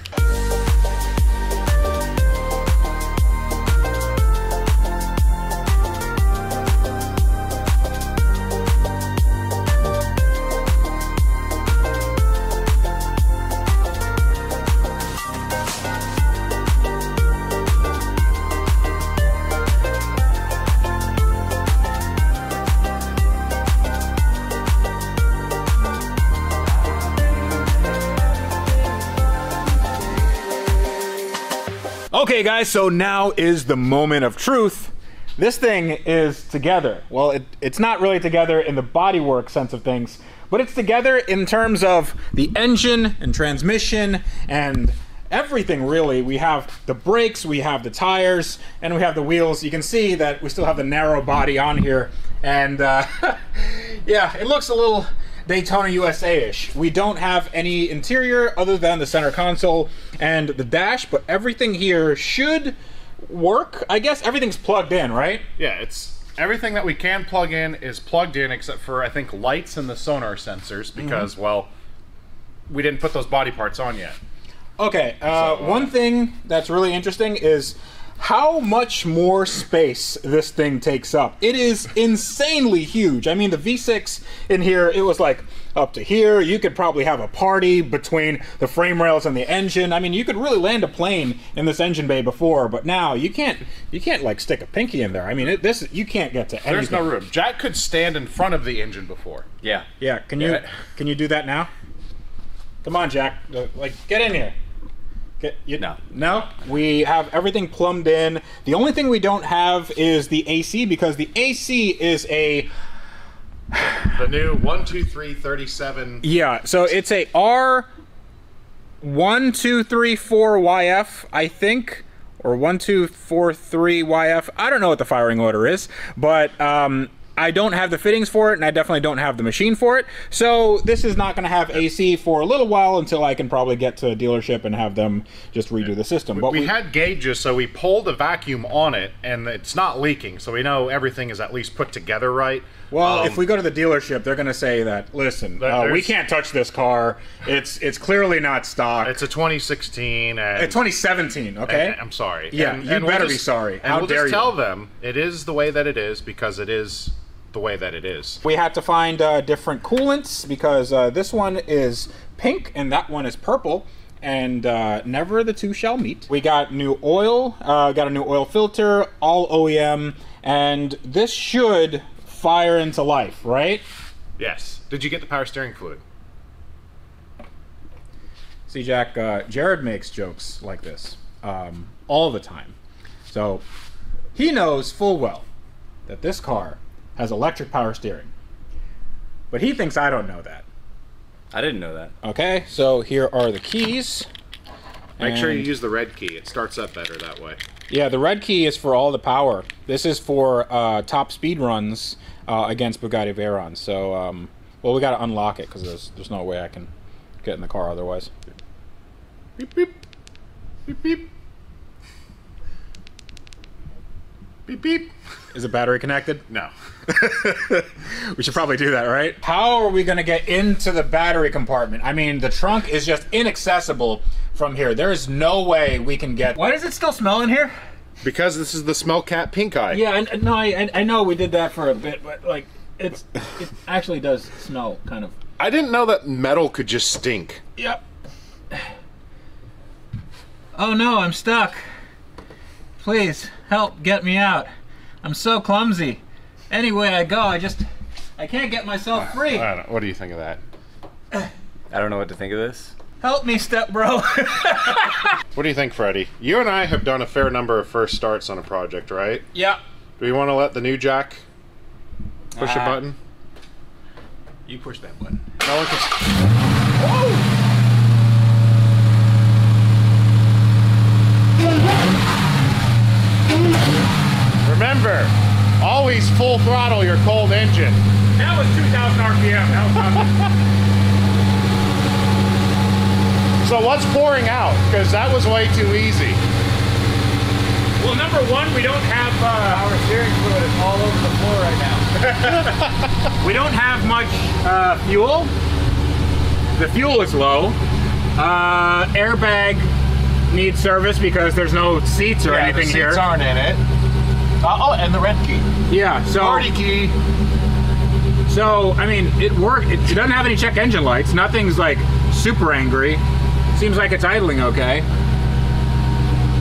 Okay, guys, so now is the moment of truth. This thing is together. Well, it, it's not really together in the bodywork sense of things, but it's together in terms of the engine and transmission and everything, really. We have the brakes, we have the tires, and we have the wheels. You can see that we still have the narrow body on here. And uh, yeah, it looks a little Daytona USA-ish. We don't have any interior other than the center console and the dash, but everything here should work. I guess everything's plugged in, right? Yeah, it's everything that we can plug in is plugged in except for I think lights and the sonar sensors because well, we didn't put those body parts on yet. Okay, uh, one thing that's really interesting is how much more space this thing takes up. It is insanely huge. I mean, the V6 in here, it was like up to here. You could probably have a party between the frame rails and the engine. I mean, you could really land a plane in this engine bay before, but now you can't. You can't like stick a pinky in there. I mean, it, this you can't get to anything. There's no room. Jack could stand in front of the engine before. Yeah. Yeah, can you Yeah. can you do that now? Come on, Jack. Like, get in here. Get, you, no. No? We have everything plumbed in. The only thing we don't have is the AC because the AC is a. The new 12337. Yeah, so it's a R one two three four YF, I think, or one two four three YF. I don't know what the firing order is, but um, I don't have the fittings for it, and I definitely don't have the machine for it. So this is not going to have AC for a little while until I can probably get to a dealership and have them just redo the system. But we, had gauges, so we pulled a vacuum on it, and it's not leaking, so we know everything is at least put together right. Well, Um, if we go to the dealership, they're going to say that. Listen, uh, we can't touch this car. It's it's clearly not stock. It's a 2016. And, It's 2017. Okay, and- I'm sorry. Yeah, And- you and we'll better be just- sorry. And How we'll dare just you? tell them it is the way that it is because it is the way that it is. We had to find uh, different coolants because uh, this one is pink and that one is purple, and uh, never the two shall meet. We got new oil, uh, got a new oil filter, all OEM, and this should fire into life, right? Yes. Did you get the power steering fluid? See, Jack, uh, Jared makes jokes like this um, all the time. So he knows full well that this car has electric power steering. But he thinks I don't know that. I didn't know that. Okay, so here are the keys. Make sure you use the red key. It starts up better that way. Yeah, the red key is for all the power. This is for uh, top speed runs uh, against Bugatti Veyron. So, um, well, we got to unlock it because there's there's no way I can get in the car otherwise. Beep beep. Beep beep. Beep beep. Is the battery connected? No. we should probably do that, right? How are we going to get into the battery compartment? I mean, the trunk is just inaccessible from here. There is no way we can get. Why does it still smell in here? Because this is the smell cat pink eye. Yeah, I, no, I, I know we did that for a bit, but like, it's it actually does smell kind of. I didn't know that metal could just stink. Yep. Oh no, I'm stuck. Please help get me out. I'm so clumsy. Any way I go, I just I can't get myself free. I don't. What do you think of that? I don't know what to think of this. Help me, step bro. What do you think, Freddie? You and I have done a fair number of first starts on a project, right? yeah. Do we want to let the new Jack push a Ah. button? You push that button. No one can. Remember, always full throttle your cold engine. That was 2,000 RPM. That was nothing. So what's pouring out? Because that was way too easy. well, number one, we don't have uh, Power steering fluid is all over the floor right now. we don't have much uh, fuel. The fuel is low. Uh, airbag needs service because there's no seats or anything the seats here. aren't in it. Uh, oh, and the red key. Yeah, so Party key. so I mean, it worked. It, it doesn't have any check engine lights. Nothing's like super angry. Seems like it's idling okay.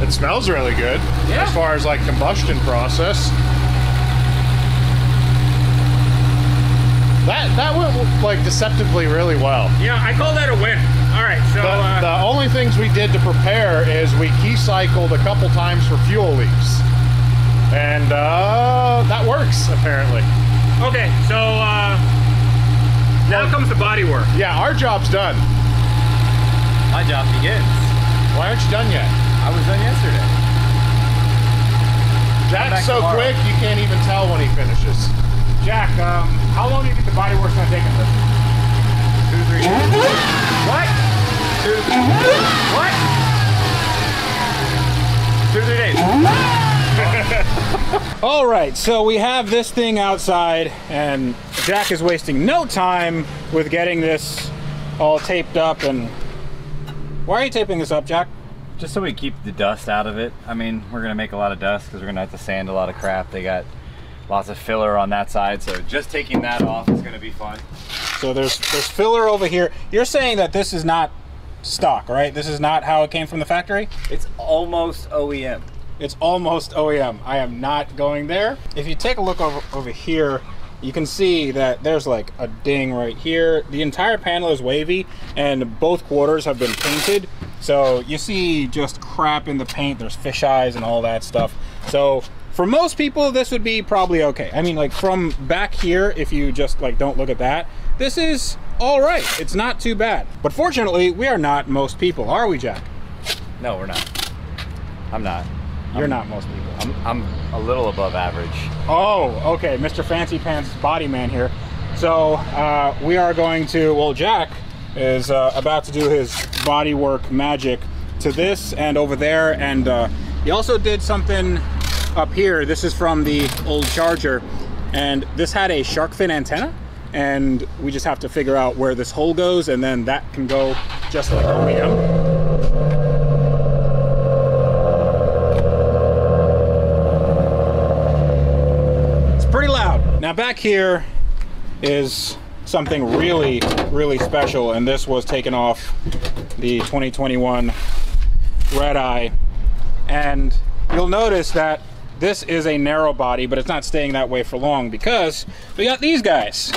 It smells really good. Yeah. As far as like combustion process. That that went like deceptively really well. Yeah, I call that a win. All right, so The, uh, the only things we did to prepare is we key cycled a couple times for fuel leaks. And uh, that works apparently. okay, so uh, now comes the body work. Yeah, our job's done. My job begins. Why aren't you done yet? I was done yesterday. Jack's so tomorrow. quick you can't even tell when he finishes. Jack, um, how long do you think the body work's gonna take him? Two, three days. What? Two, What? two, three days. All right, so we have this thing outside, and Jack is wasting no time with getting this all taped up. And why are you taping this up, Jack? Just so we keep the dust out of it. I mean, we're gonna make a lot of dust because we're gonna have to sand a lot of crap. They got lots of filler on that side, so just taking that off is gonna be fun. So there's there's filler over here. You're saying that this is not stock, right? This is not how it came from the factory. It's almost OEM. It's almost OEM. I am not going there. If you take a look over over here, you can see that there's like a ding right here. The entire panel is wavy and both quarters have been painted. So you see just crap in the paint. There's fish eyes and all that stuff. So for most people, this would be probably okay. I mean, like from back here, if you just like don't look at that, this is all right. It's not too bad. But fortunately, we are not most people, are we, Jack? No, we're not. I'm not. You're I'm- not most people. I'm, I'm a little above average. Oh, okay, Mr. Fancy Pants Body Man here. So uh, we are going to. Well, Jack is uh, about to do his body work magic to this and over there, and uh, he also did something up here. This is from the old Charger, and this had a shark fin antenna. And we just have to figure out where this hole goes, and then that can go just like OEM. It's pretty loud. Now back here is something really, really special, and this was taken off the 2021 Redeye. And you'll notice that this is a narrow body, but it's not staying that way for long because we got these guys.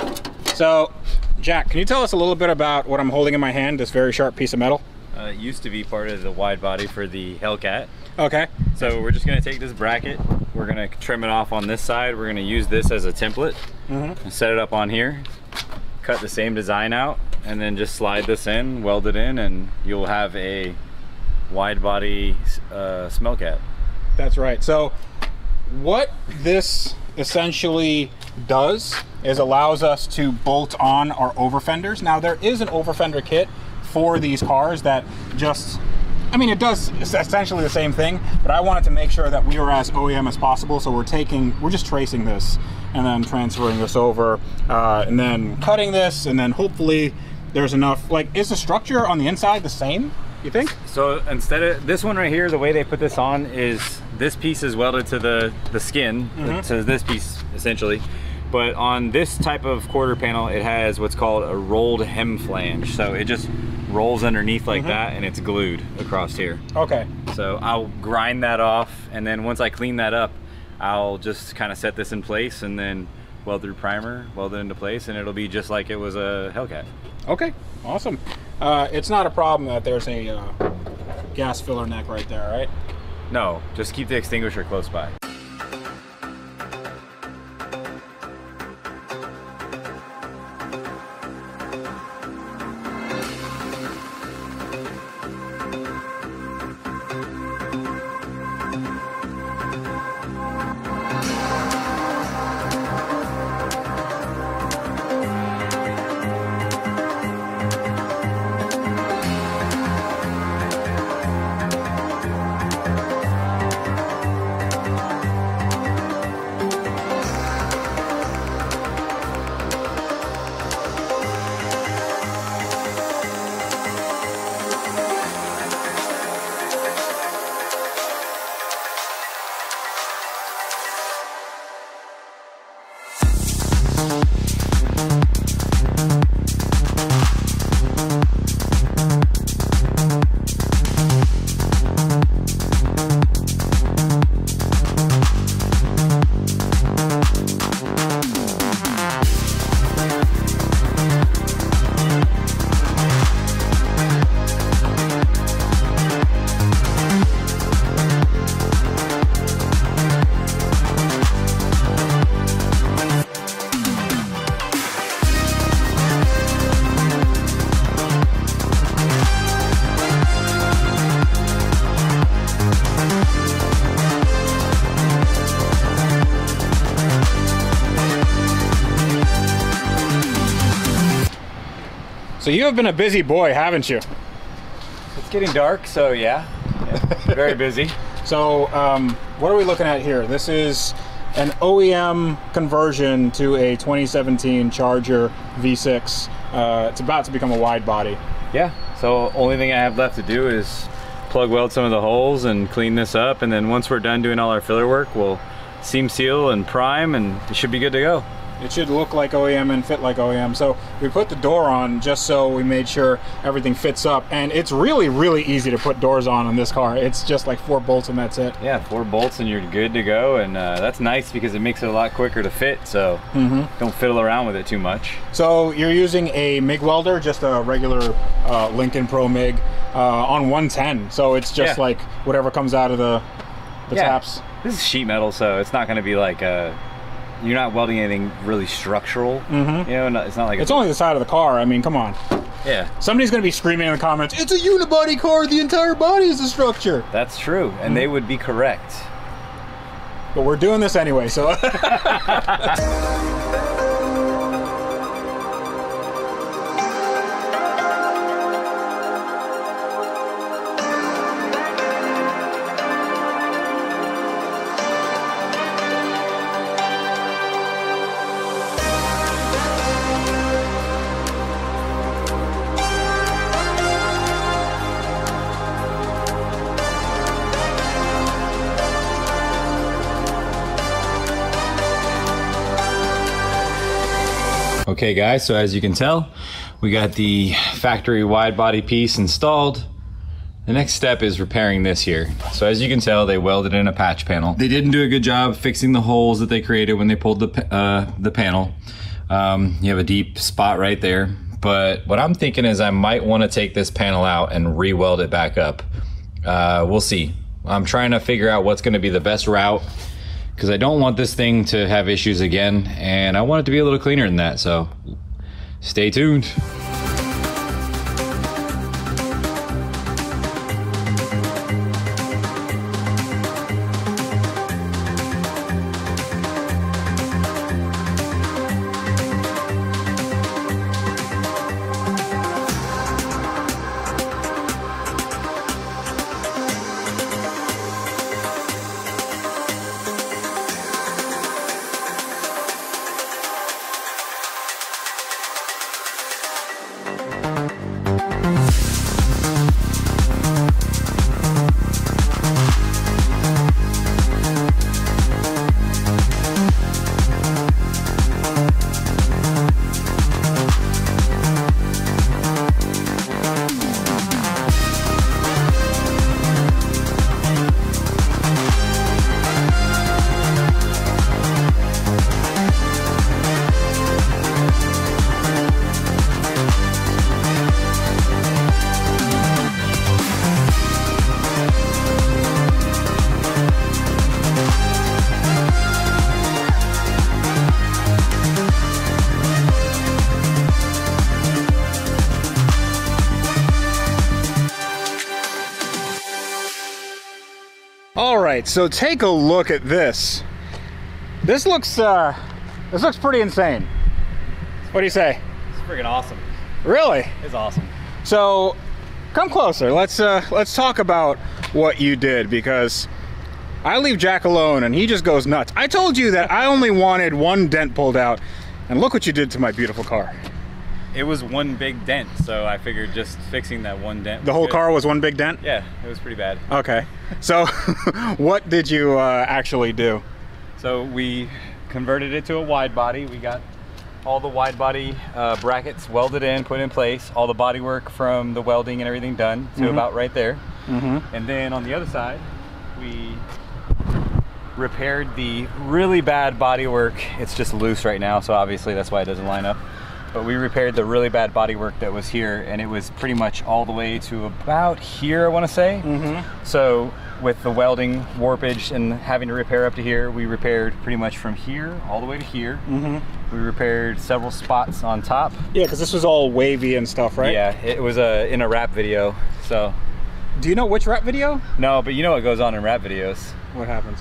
So, Jack, can you tell us a little bit about what I'm holding in my hand, this very sharp piece of metal? Uh, it used to be part of the wide body for the Hellcat. Okay. So we're just gonna take this bracket, we're gonna trim it off on this side, we're gonna use this as a template, Mhm. and set it up on here, cut the same design out, and then just slide this in, weld it in, and you'll have a wide body uh, smell cat. That's right. So, what this essentially does is allows us to bolt on our over fenders. Now, there is an over fender kit for these cars that just, I mean, it does essentially the same thing, but I wanted to make sure that we were as OEM as possible. So, we're taking, we're just tracing this and then transferring this over uh, and then cutting this, and then hopefully there's enough. Like, is the structure on the inside the same? You think? So instead of this one right here, the way they put this on is this piece is welded to the, the skin, Mhm. to this piece essentially. But on this type of quarter panel, it has what's called a rolled hem flange. So it just rolls underneath like Mhm. that and it's glued across here. Okay. So I'll grind that off and then once I clean that up, I'll just kind of set this in place and then weld through primer, weld it into place, and it'll be just like it was a Hellcat. Okay, awesome. Uh, it's not a problem that there's a uh, gas filler neck right there, right? No, just keep the extinguisher close by. You have been a busy boy, haven't you? It's getting dark, so yeah, yeah very busy. So um, what are we looking at here? This is an OEM conversion to a 2017 Charger V6. Uh, it's about to become a wide body. Yeah, so only thing I have left to do is plug weld some of the holes and clean this up and then once we're done doing all our filler work we'll seam seal and prime and it should be good to go. It should look like OEM and fit like OEM. So we put the door on just so we made sure everything fits up. And it's really, really easy to put doors on on this car. It's just like four bolts and that's it. Yeah, four bolts and you're good to go. And uh, that's nice because it makes it a lot quicker to fit. So Mhm. don't fiddle around with it too much. So you're using a MIG welder, just a regular uh, Lincoln Pro MIG uh, on 110. So it's just Yeah. like whatever comes out of the, the Yeah. taps. This is sheet metal, so it's not going to be like uh you're not welding anything really structural. Mm-hmm. You know, no- it's not like It's only the side of the car. I mean, come on. yeah. Somebody's going to be screaming in the comments, it's a unibody car. The entire body is a structure. That's true, and they would be correct. But we're doing this anyway, so. Okay guys, so as you can tell, we got the factory wide body piece installed. The next step is repairing this here. So as you can tell, they welded in a patch panel. They didn't do a good job fixing the holes that they created when they pulled the, uh, the panel. Um, you have a deep spot right there. But what I'm thinking is I might want to take this panel out and re-weld it back up. Uh, we'll see. I'm trying to figure out what's going to be the best route because I don't want this thing to have issues again, and I want it to be a little cleaner than that. So stay tuned. So take a look at this. This looks, uh, this looks pretty insane. What do you say? It's freaking awesome. Really? It's awesome. So, come closer. Let's uh, let's talk about what you did because I leave Jack alone and he just goes nuts. I told you that I only wanted one dent pulled out, and look what you did to my beautiful car. It was one big dent, so I figured just fixing that one dent. The whole good. car was one big dent. Yeah, it was pretty bad. Okay. So, what did you uh, actually do? So we converted it to a wide body. We got all the wide body uh, brackets welded in, put in place, all the body work from the welding and everything done to Mhm. about right there. Mhm. And then on the other side, we repaired the really bad body work. It's just loose right now, so obviously that's why it doesn't line up. But we repaired the really bad body work that was here, and it was pretty much all the way to about here, I want to say. Mm-hmm. So with the welding warpage and having to repair up to here, we repaired pretty much from here all the way to here. Mm-hmm. We repaired several spots on top. Yeah, because this was all wavy and stuff, right? Yeah, it was a, in a rap video. So. Do you know which rap video? No, but you know what goes on in rap videos. What happens?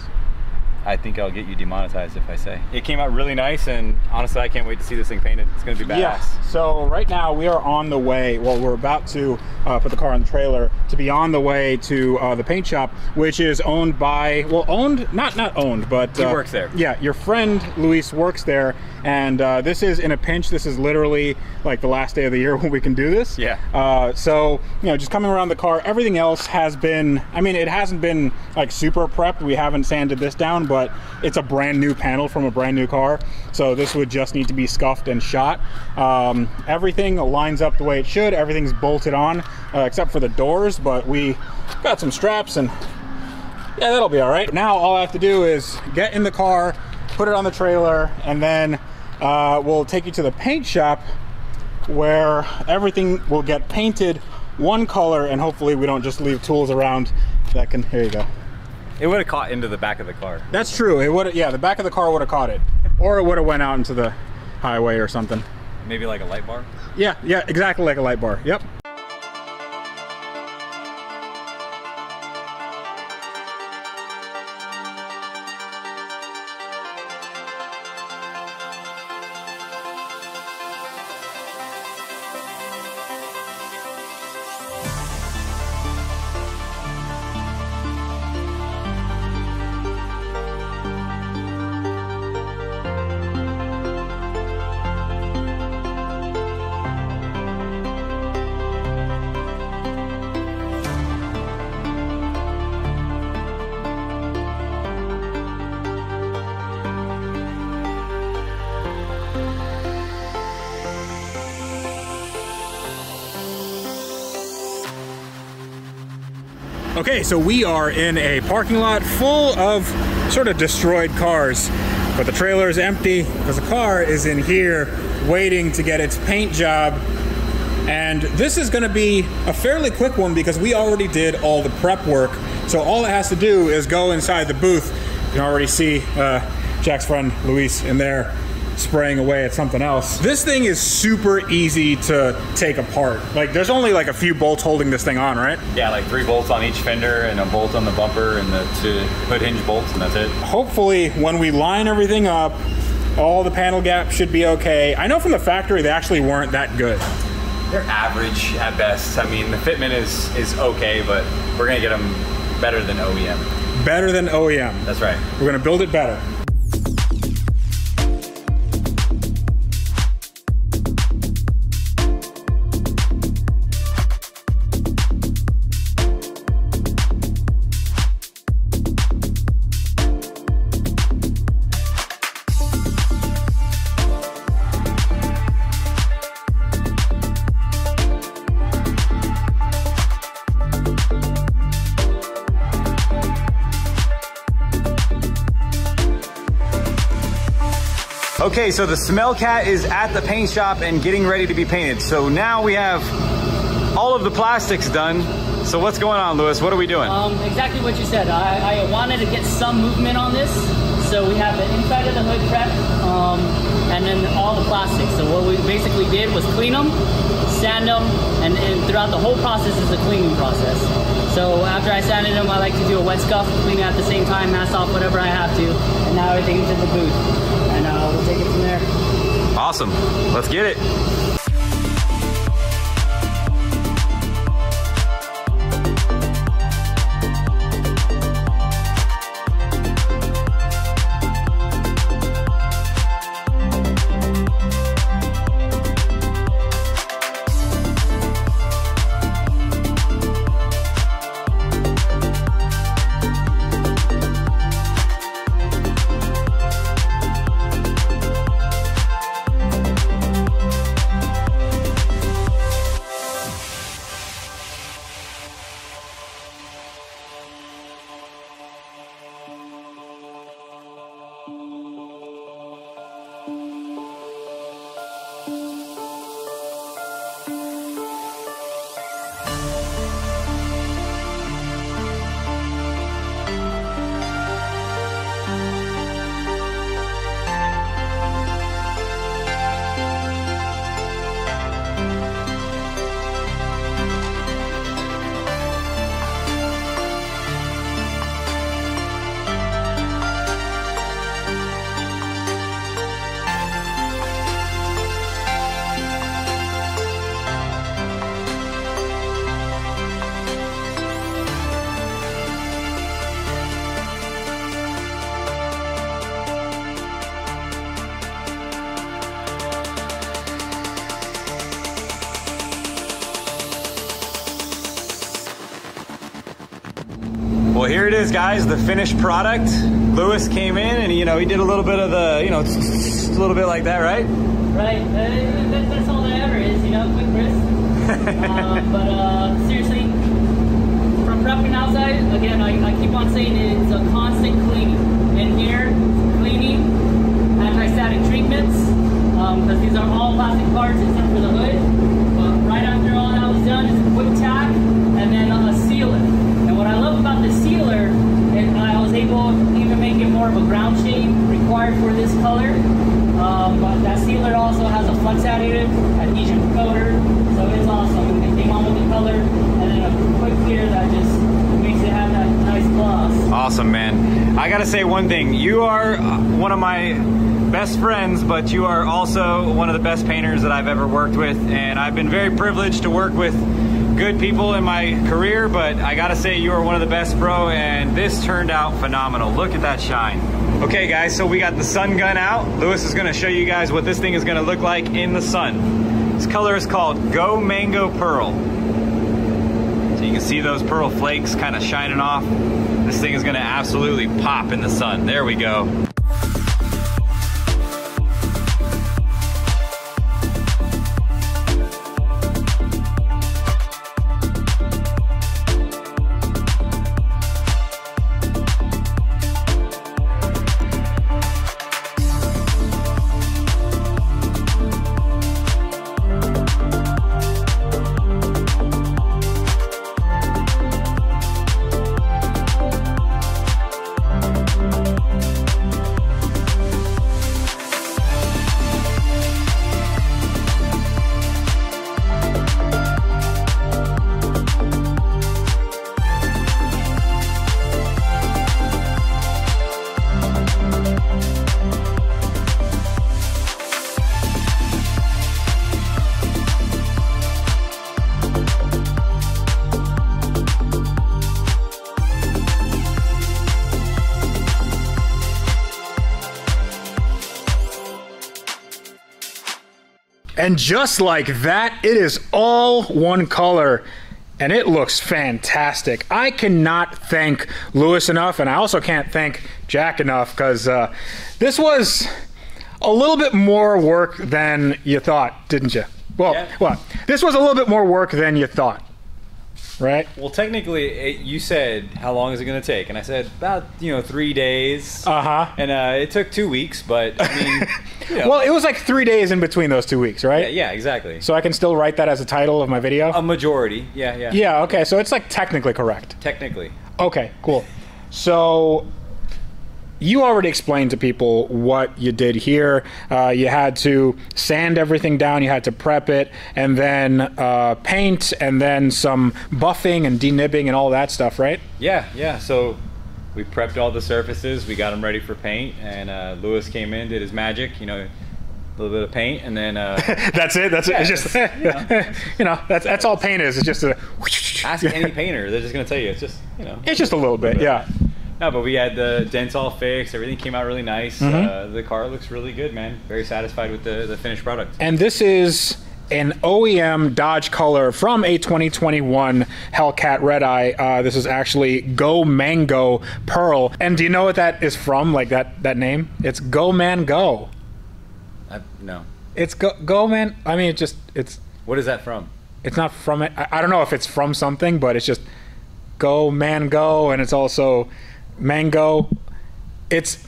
I think I'll get you demonetized if I say. It came out really nice, and honestly, I can't wait to see this thing painted. It's gonna be badass. Yes. So right now we are on the way. Well, we're about to uh, put the car on the trailer to be on the way to uh, the paint shop, which is owned by well, owned not not owned, but He uh, works there. Yeah, your friend Luis works there, and uh, this is in a pinch. This is literally like the last day of the year when we can do this. Yeah. Uh, so you know, just coming around the car, everything else has been. I mean, it hasn't been like super prepped. We haven't sanded this down, but it's a brand new panel from a brand new car. So this would just need to be scuffed and shot. Um, everything lines up the way it should. Everything's bolted on uh, except for the doors, but we got some straps and yeah, that'll be all right. Now all I have to do is get in the car, put it on the trailer, and then uh, we'll take you to the paint shop where everything will get painted one color and hopefully we don't just leave tools around that can, here you go. It would have caught into the back of the car. That's true. It would yeah, the back of the car would have caught it. Or it would have went out into the highway or something. Maybe like a light bar? Yeah, yeah, exactly like a light bar. Yep. Okay, so we are in a parking lot full of sort of destroyed cars, but the trailer is empty because the car is in here waiting to get its paint job. And this is gonna be a fairly quick one because we already did all the prep work. So all it has to do is go inside the booth. You can already see uh, Jack's friend Luis in there spraying away at something else. This thing is super easy to take apart. Like there's only like a few bolts holding this thing on, right? Yeah, like three bolts on each fender and a bolt on the bumper and the two hood hinge bolts and that's it. Hopefully when we line everything up, all the panel gaps should be okay. I know from the factory they actually weren't that good. They're average at best. I mean, the fitment is is okay, but we're gonna get them better than OEM. Better than OEM. That's right. We're gonna build it better. Okay, so the smell cat is at the paint shop and getting ready to be painted. So now we have all of the plastics done. So what's going on, Lewis? What are we doing? Um, exactly what you said. I, I wanted to get some movement on this. So we have the inside of the hood prep um, and then all the plastics. So what we basically did was clean them, sand them, and, and throughout the whole process is the cleaning process. So after I sanded them, I like to do a wet scuff, clean at the same time, mask off whatever I have to, and now everything's in the booth. Take it from there. Awesome. Let's get it. Guys, the finished product. Lewis came in and, you know, he did a little bit of the, you know, a little bit like that, right? Right. Uh, that, that's all that ever is, you know, quick wrist. um, but uh, seriously, from prepping outside, again, I, I keep on saying it's a constant cleaning. In here, cleaning, anti-static treatments, because um, these are all plastic parts except for the hood. But right after all that was done, is a quick tack and then a sealer. And what I love about the sealer, and I was able to even make it more of a ground shade required for this color. Um, but that sealer also has a flex additive, adhesion coater, so it's awesome. It came on with the color, and then a quick clear that just makes it have that nice gloss. Awesome, gotta say one thing. You are uh, one of my best friends, but you are also one of the best painters that I've ever worked with, and I've been very privileged to work with good people in my career, but I gotta say you are one of the best, bro, and this turned out phenomenal. Look at that shine. Okay, guys, so we got the sun gun out. Lewis is gonna show you guys what this thing is gonna look like in the sun. This color is called Go Mango Pearl. You can see those pearl flakes kind of shining off. This thing is gonna absolutely pop in the sun. There we go. And just like that, it is all one color and it looks fantastic. I cannot thank Lewis enough, and I also can't thank Jack enough because uh, this was a little bit more work than you thought, didn't you? Well, Yeah. what? This was a little bit more work than you thought, right? Well, technically, it, you said how long is it going to take, and I said about you know three days. Uh huh. And uh, it took two weeks, but I mean, you know, Well, it was like three days in between those two weeks, right? yeah, yeah, exactly. So I can still write that as a title of my video? A majority, yeah, yeah. yeah, okay, so it's like technically correct. Technically, Okay, cool. So you already explained to people what you did here. Uh, you had to sand everything down, you had to prep it, and then uh, paint, and then some buffing and denibbing and all that stuff, right? yeah, yeah. So we prepped all the surfaces, we got them ready for paint, and uh, Lewis came in, did his magic, you know, a little bit of paint, and then uh, that's it. That's Yeah, it. It's just it's, you know that's that's all paint is. It's just a ask any painter, they're just gonna tell you it's just you know. it's just a little bit, yeah. No, but we had the dents all fixed. Everything came out really nice. Mhm. Uh, the car looks really good, man. Very satisfied with the, the finished product. And this is an OEM Dodge color from a 2021 Hellcat Redeye. Uh, this is actually Go Mango Pearl. And do you know what that is from? Like that that name? It's Go Man Go. I, no. It's Go Go Man. I mean, it just it's. What is that from? It's not from it. I, I don't know if it's from something, but it's just Go Man Go, and it's also Mango. It's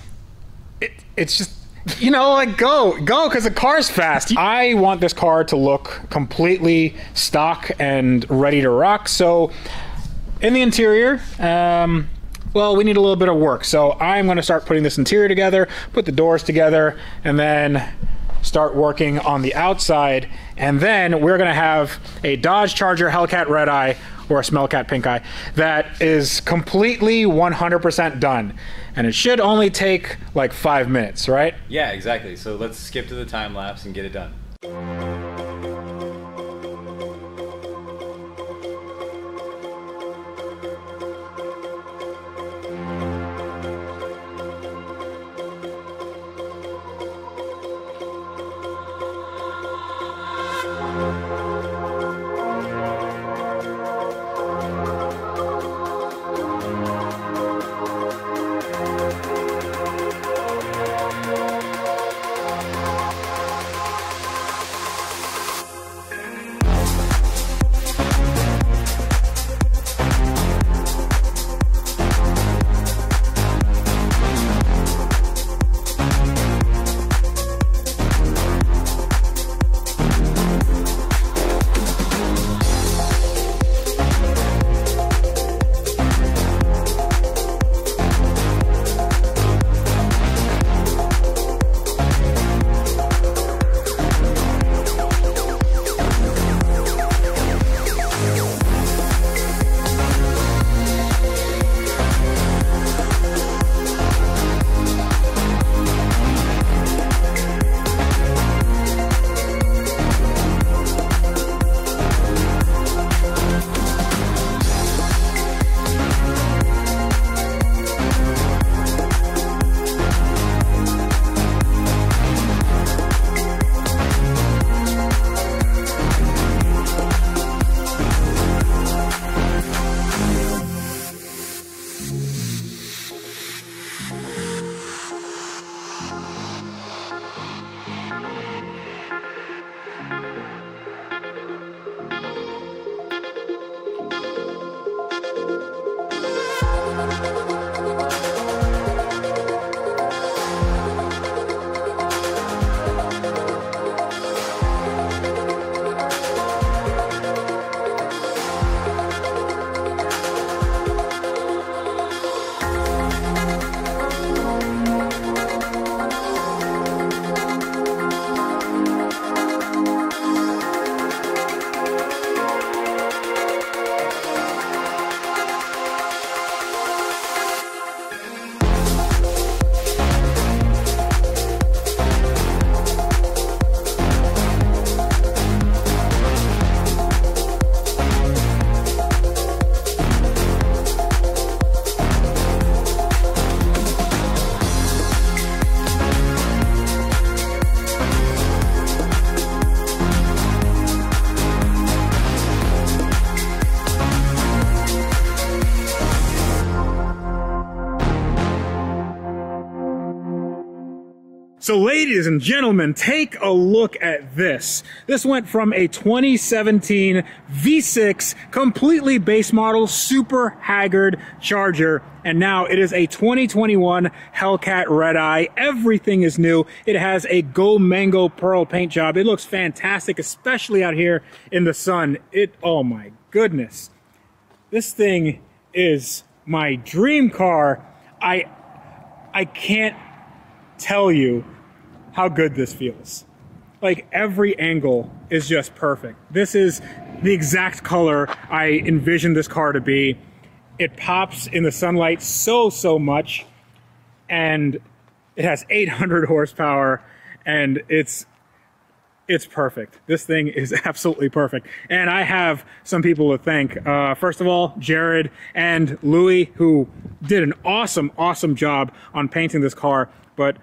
it, it's just you know like go go because the car's fast. I want this car to look completely stock and ready to rock. So in the interior um, well we need a little bit of work. So i'm going to start putting this interior together put the doors together and then start working on the outside. And then we're going to have a dodge charger hellcat Redeye or a smellcat pink eye that is completely 100% done and it should only take like five minutes right Yeah, exactly. So let's skip to the time lapse and get it done. So, ladies and gentlemen, take a look at this. This went from a 2017 V6 completely base model Super Haggard Charger, and now it is a 2021 Hellcat Redeye. Everything is new. It has a Go Mango Pearl paint job. It looks fantastic, especially out here in the sun. It, oh my goodness. This thing is my dream car. I, I can't tell you how good this feels. Like every angle is just perfect. This is the exact color I envisioned this car to be. It pops in the sunlight so, so much. And it has 800 horsepower and it's it's perfect. This thing is absolutely perfect. And I have some people to thank. Uh, first of all, Jared and Louis, who did an awesome, awesome job on painting this car. But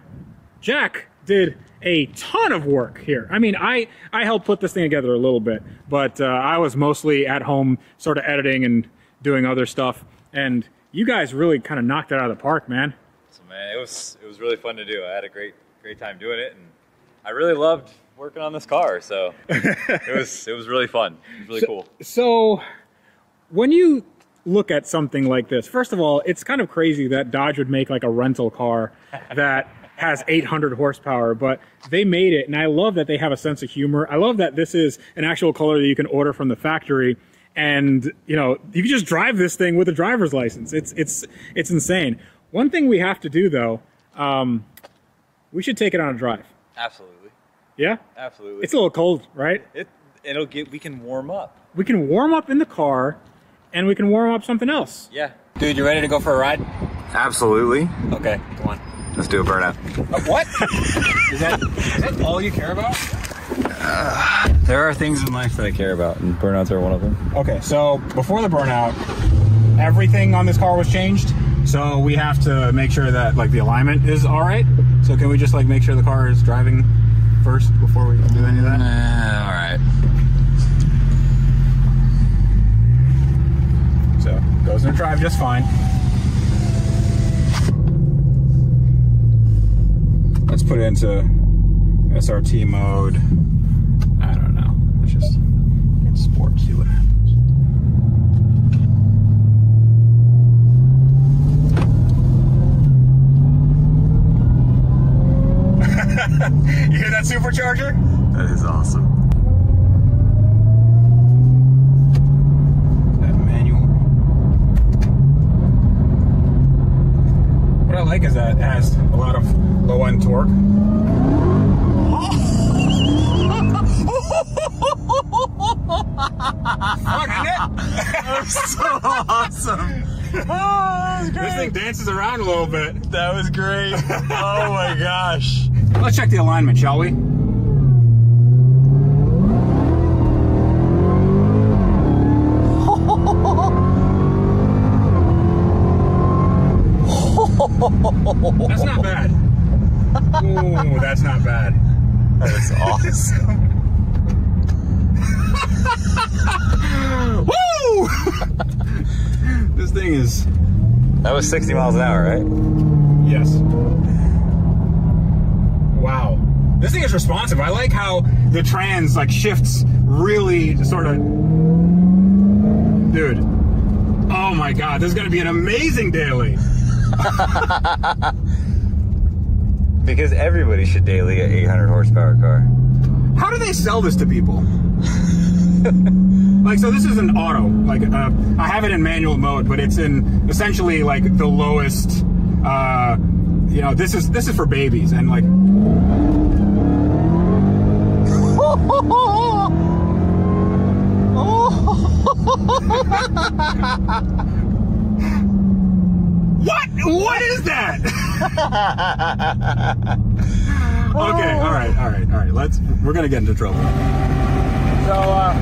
Jack did a ton of work here. I mean, I, I helped put this thing together a little bit, but uh, I was mostly at home sort of editing and doing other stuff. And you guys really kind of knocked it out of the park, man. So man, it was it was really fun to do. I had a great great time doing it, and I really loved working on this car. So it was it was really fun. It was really so, cool. So when you look at something like this, first of all, it's kind of crazy that Dodge would make like a rental car that has 800 horsepower, but they made it, and I love that they have a sense of humor. I love that this is an actual color that you can order from the factory, and you know you can just drive this thing with a driver's license. It's it's it's insane. One thing we have to do though, um, we should take it on a drive. Absolutely. Yeah. Absolutely. It's a little cold, right? It it'll get we can warm up. We can warm up in the car, and we can warm up something else. Yeah. Dude, you ready to go for a ride? Absolutely. Okay, come on. Let's do a burnout. Uh, what? is, that, is that all you care about? Uh, there are things in life that I care about, and burnouts are one of them. Okay, so before the burnout, everything on this car was changed. So we have to make sure that like the alignment is all right. So can we just like make sure the car is driving first before we do any of that? Uh, all right. So goes in drive just fine. Let's put it into SRT mode. I don't know. Let's just hit sport, see what happens. you hear that supercharger? That is awesome. That manual. What I like is that it has a lot of low end torque. Fucking! That was so awesome. Oh, this thing dances around a little bit. That was great. oh my gosh. Let's check the alignment, shall we? That's not bad. Ooh, that's not bad. That is awesome. Woo! this thing is. That was 60 miles an hour, right? Yes. Wow. This thing is responsive. I like how the trans like shifts really sort of. Dude. Oh my god, this is gonna be an amazing daily. because everybody should daily a 800 horsepower car. How do they sell this to people? like, so this is an auto. Like, uh, I have it in manual mode, but it's in essentially like the lowest. Uh, you know, this is this is for babies, and like. What? What is that? okay, all right, all right, all right. Let's. We're gonna get into trouble. So, uh,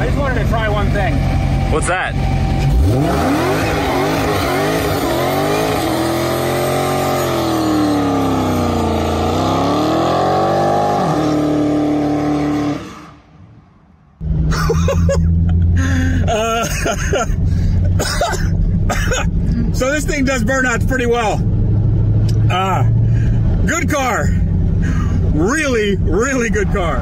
I just wanted to try one thing. What's that? uh, so this thing does burnouts pretty well. Uh, good car. really, really good car.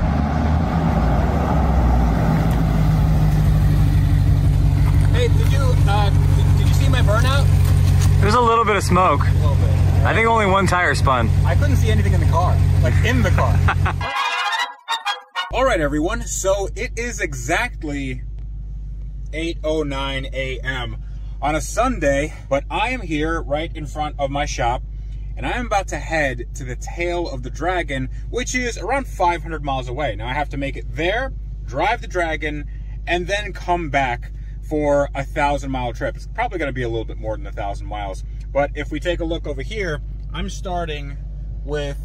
Hey, did you uh, did, did you see my burnout? There's a little bit of smoke. A little bit. I think only one tire spun. I couldn't see anything in the car, like in the car. All right, everyone. So it is exactly 8:09 a.m. on a Sunday, but I am here right in front of my shop, and I am about to head to the tail of the Dragon, which is around 500 miles away. Now I have to make it there, drive the Dragon, and then come back for a thousand mile trip. It's probably going to be a little bit more than a thousand miles. But if we take a look over here, I'm starting with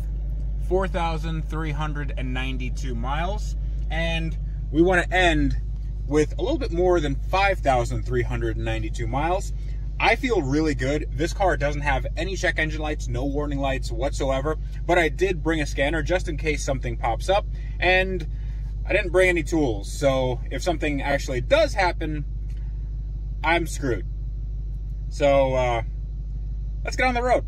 4,392 miles, and we want to end with a little bit more than 5,392 miles. I feel really good. This car doesn't have any check engine lights, no warning lights whatsoever, but I did bring a scanner just in case something pops up, and I didn't bring any tools, so if something actually does happen, I'm screwed. So, uh, let's get on the road.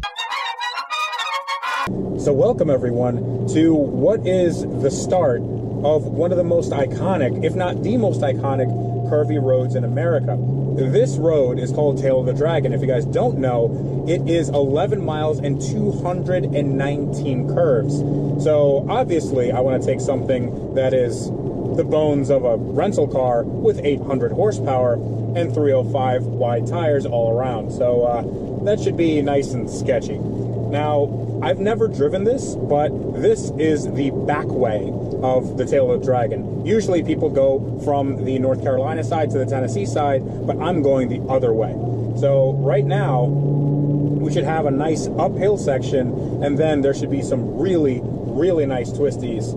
So, welcome everyone to what is the start of one of the most iconic, if not the most iconic, curvy roads in America. This road is called Tail of the Dragon. If you guys don't know, it is 11 miles and 219 curves. So, obviously, I want to take something that is the bones of a rental car with 800 horsepower and 305 wide tires all around. So uh, that should be nice and sketchy. Now, I've never driven this, but this is the back way of the Tail of the Dragon. Usually people go from the North Carolina side to the Tennessee side, but I'm going the other way. So right now, we should have a nice uphill section, and then there should be some really, really nice twisties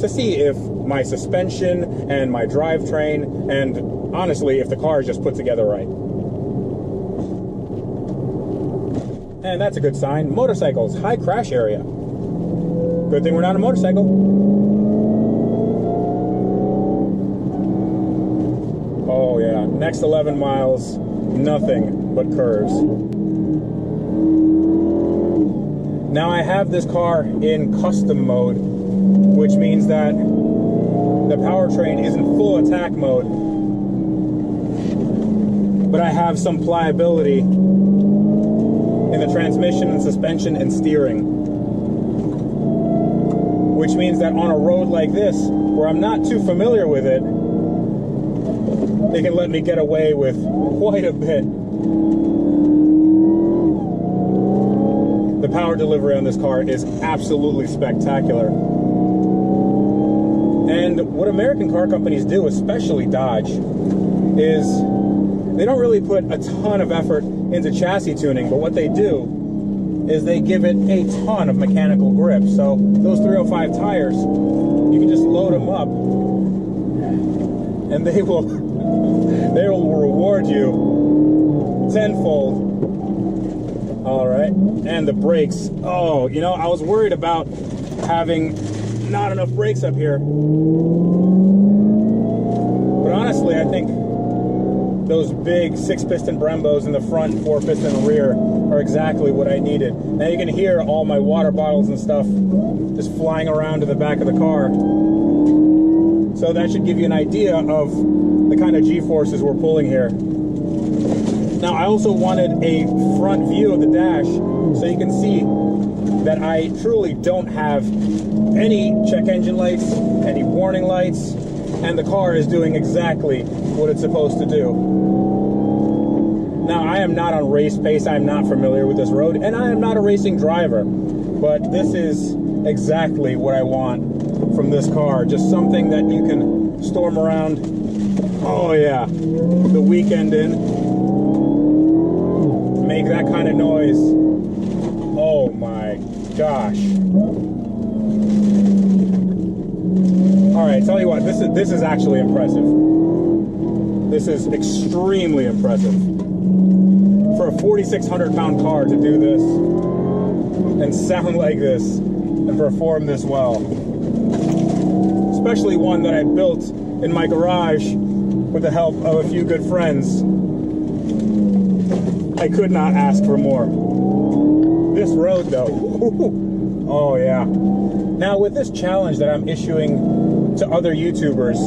to see if my suspension and my drivetrain and honestly if the car is just put together right. And that's a good sign. Motorcycles, high crash area. Good thing we're not a motorcycle. Oh yeah, next 11 miles, nothing but curves. Now I have this car in custom mode, which means that the powertrain is in full attack mode, but I have some pliability the transmission and suspension and steering. Which means that on a road like this, where I'm not too familiar with it, they can let me get away with quite a bit. The power delivery on this car is absolutely spectacular. And what American car companies do, especially Dodge, is they don't really put a ton of effort into chassis tuning, but what they do is they give it a ton of mechanical grip. So those 305 tires, you can just load them up and they will they will reward you tenfold. All right. And the brakes. Oh, you know, I was worried about having not enough brakes up here. But honestly, I think those big six piston Brembos in the front, four piston rear are exactly what I needed. Now you can hear all my water bottles and stuff just flying around in the back of the car. So that should give you an idea of the kind of G-forces we're pulling here. Now I also wanted a front view of the dash so you can see that I truly don't have any check engine lights, any warning lights, and the car is doing exactly what it's supposed to do. Now, I am not on race pace. I'm not familiar with this road, and I am not a racing driver. But this is exactly what I want from this car. Just something that you can storm around. Oh, yeah. The weekend in. Make that kind of noise. Oh, my gosh. All right, tell you what, this is this is actually impressive. This is extremely impressive for a 4,600 pound car to do this and sound like this and perform this well. Especially one that I built in my garage with the help of a few good friends. I could not ask for more. This road though, oh yeah. Now, with this challenge that I'm issuing to other YouTubers,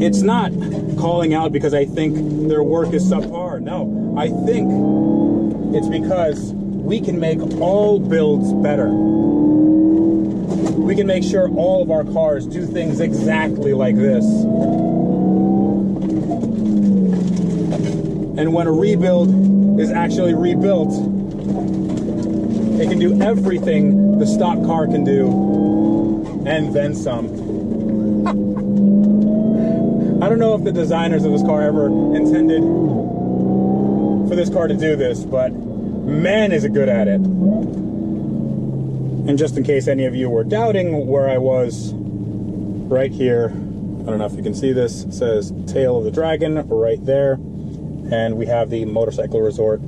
it's not calling out because I think their work is subpar. No, I think it's because we can make all builds better. We can make sure all of our cars do things exactly like this. And when a rebuild is actually rebuilt, it can do everything the stock car can do and then some. I don't know if the designers of this car ever intended for this car to do this, but man is it good at it. And just in case any of you were doubting where I was, right here, I don't know if you can see this, it says Tail of the Dragon right there. And we have the motorcycle resort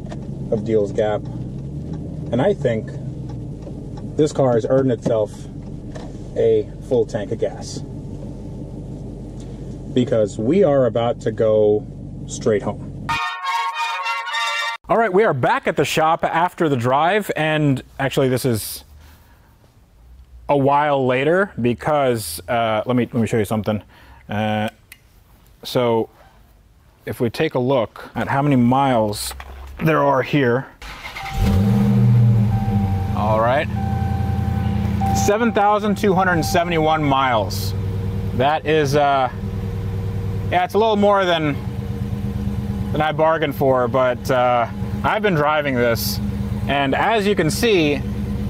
of Deals Gap. And I think this car has earned itself a full tank of gas. Because we are about to go straight home. All right, we are back at the shop after the drive, and actually, this is a while later because uh, let me let me show you something. Uh, so, if we take a look at how many miles there are here, all right, seven thousand two hundred seventy-one miles. That is, uh, yeah, it's a little more than than I bargained for, but uh, I've been driving this, and as you can see,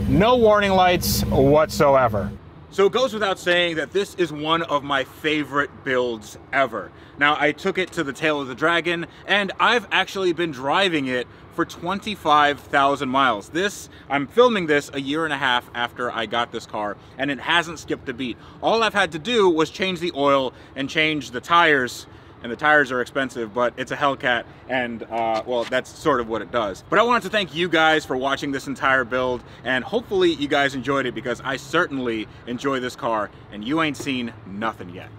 no warning lights whatsoever. So it goes without saying that this is one of my favorite builds ever. Now I took it to the Tail of the Dragon and I've actually been driving it for 25,000 miles. This, I'm filming this a year and a half after I got this car and it hasn't skipped a beat. All I've had to do was change the oil and change the tires and the tires are expensive, but it's a Hellcat, and uh, well, that's sort of what it does. But I wanted to thank you guys for watching this entire build, and hopefully you guys enjoyed it because I certainly enjoy this car, and you ain't seen nothing yet.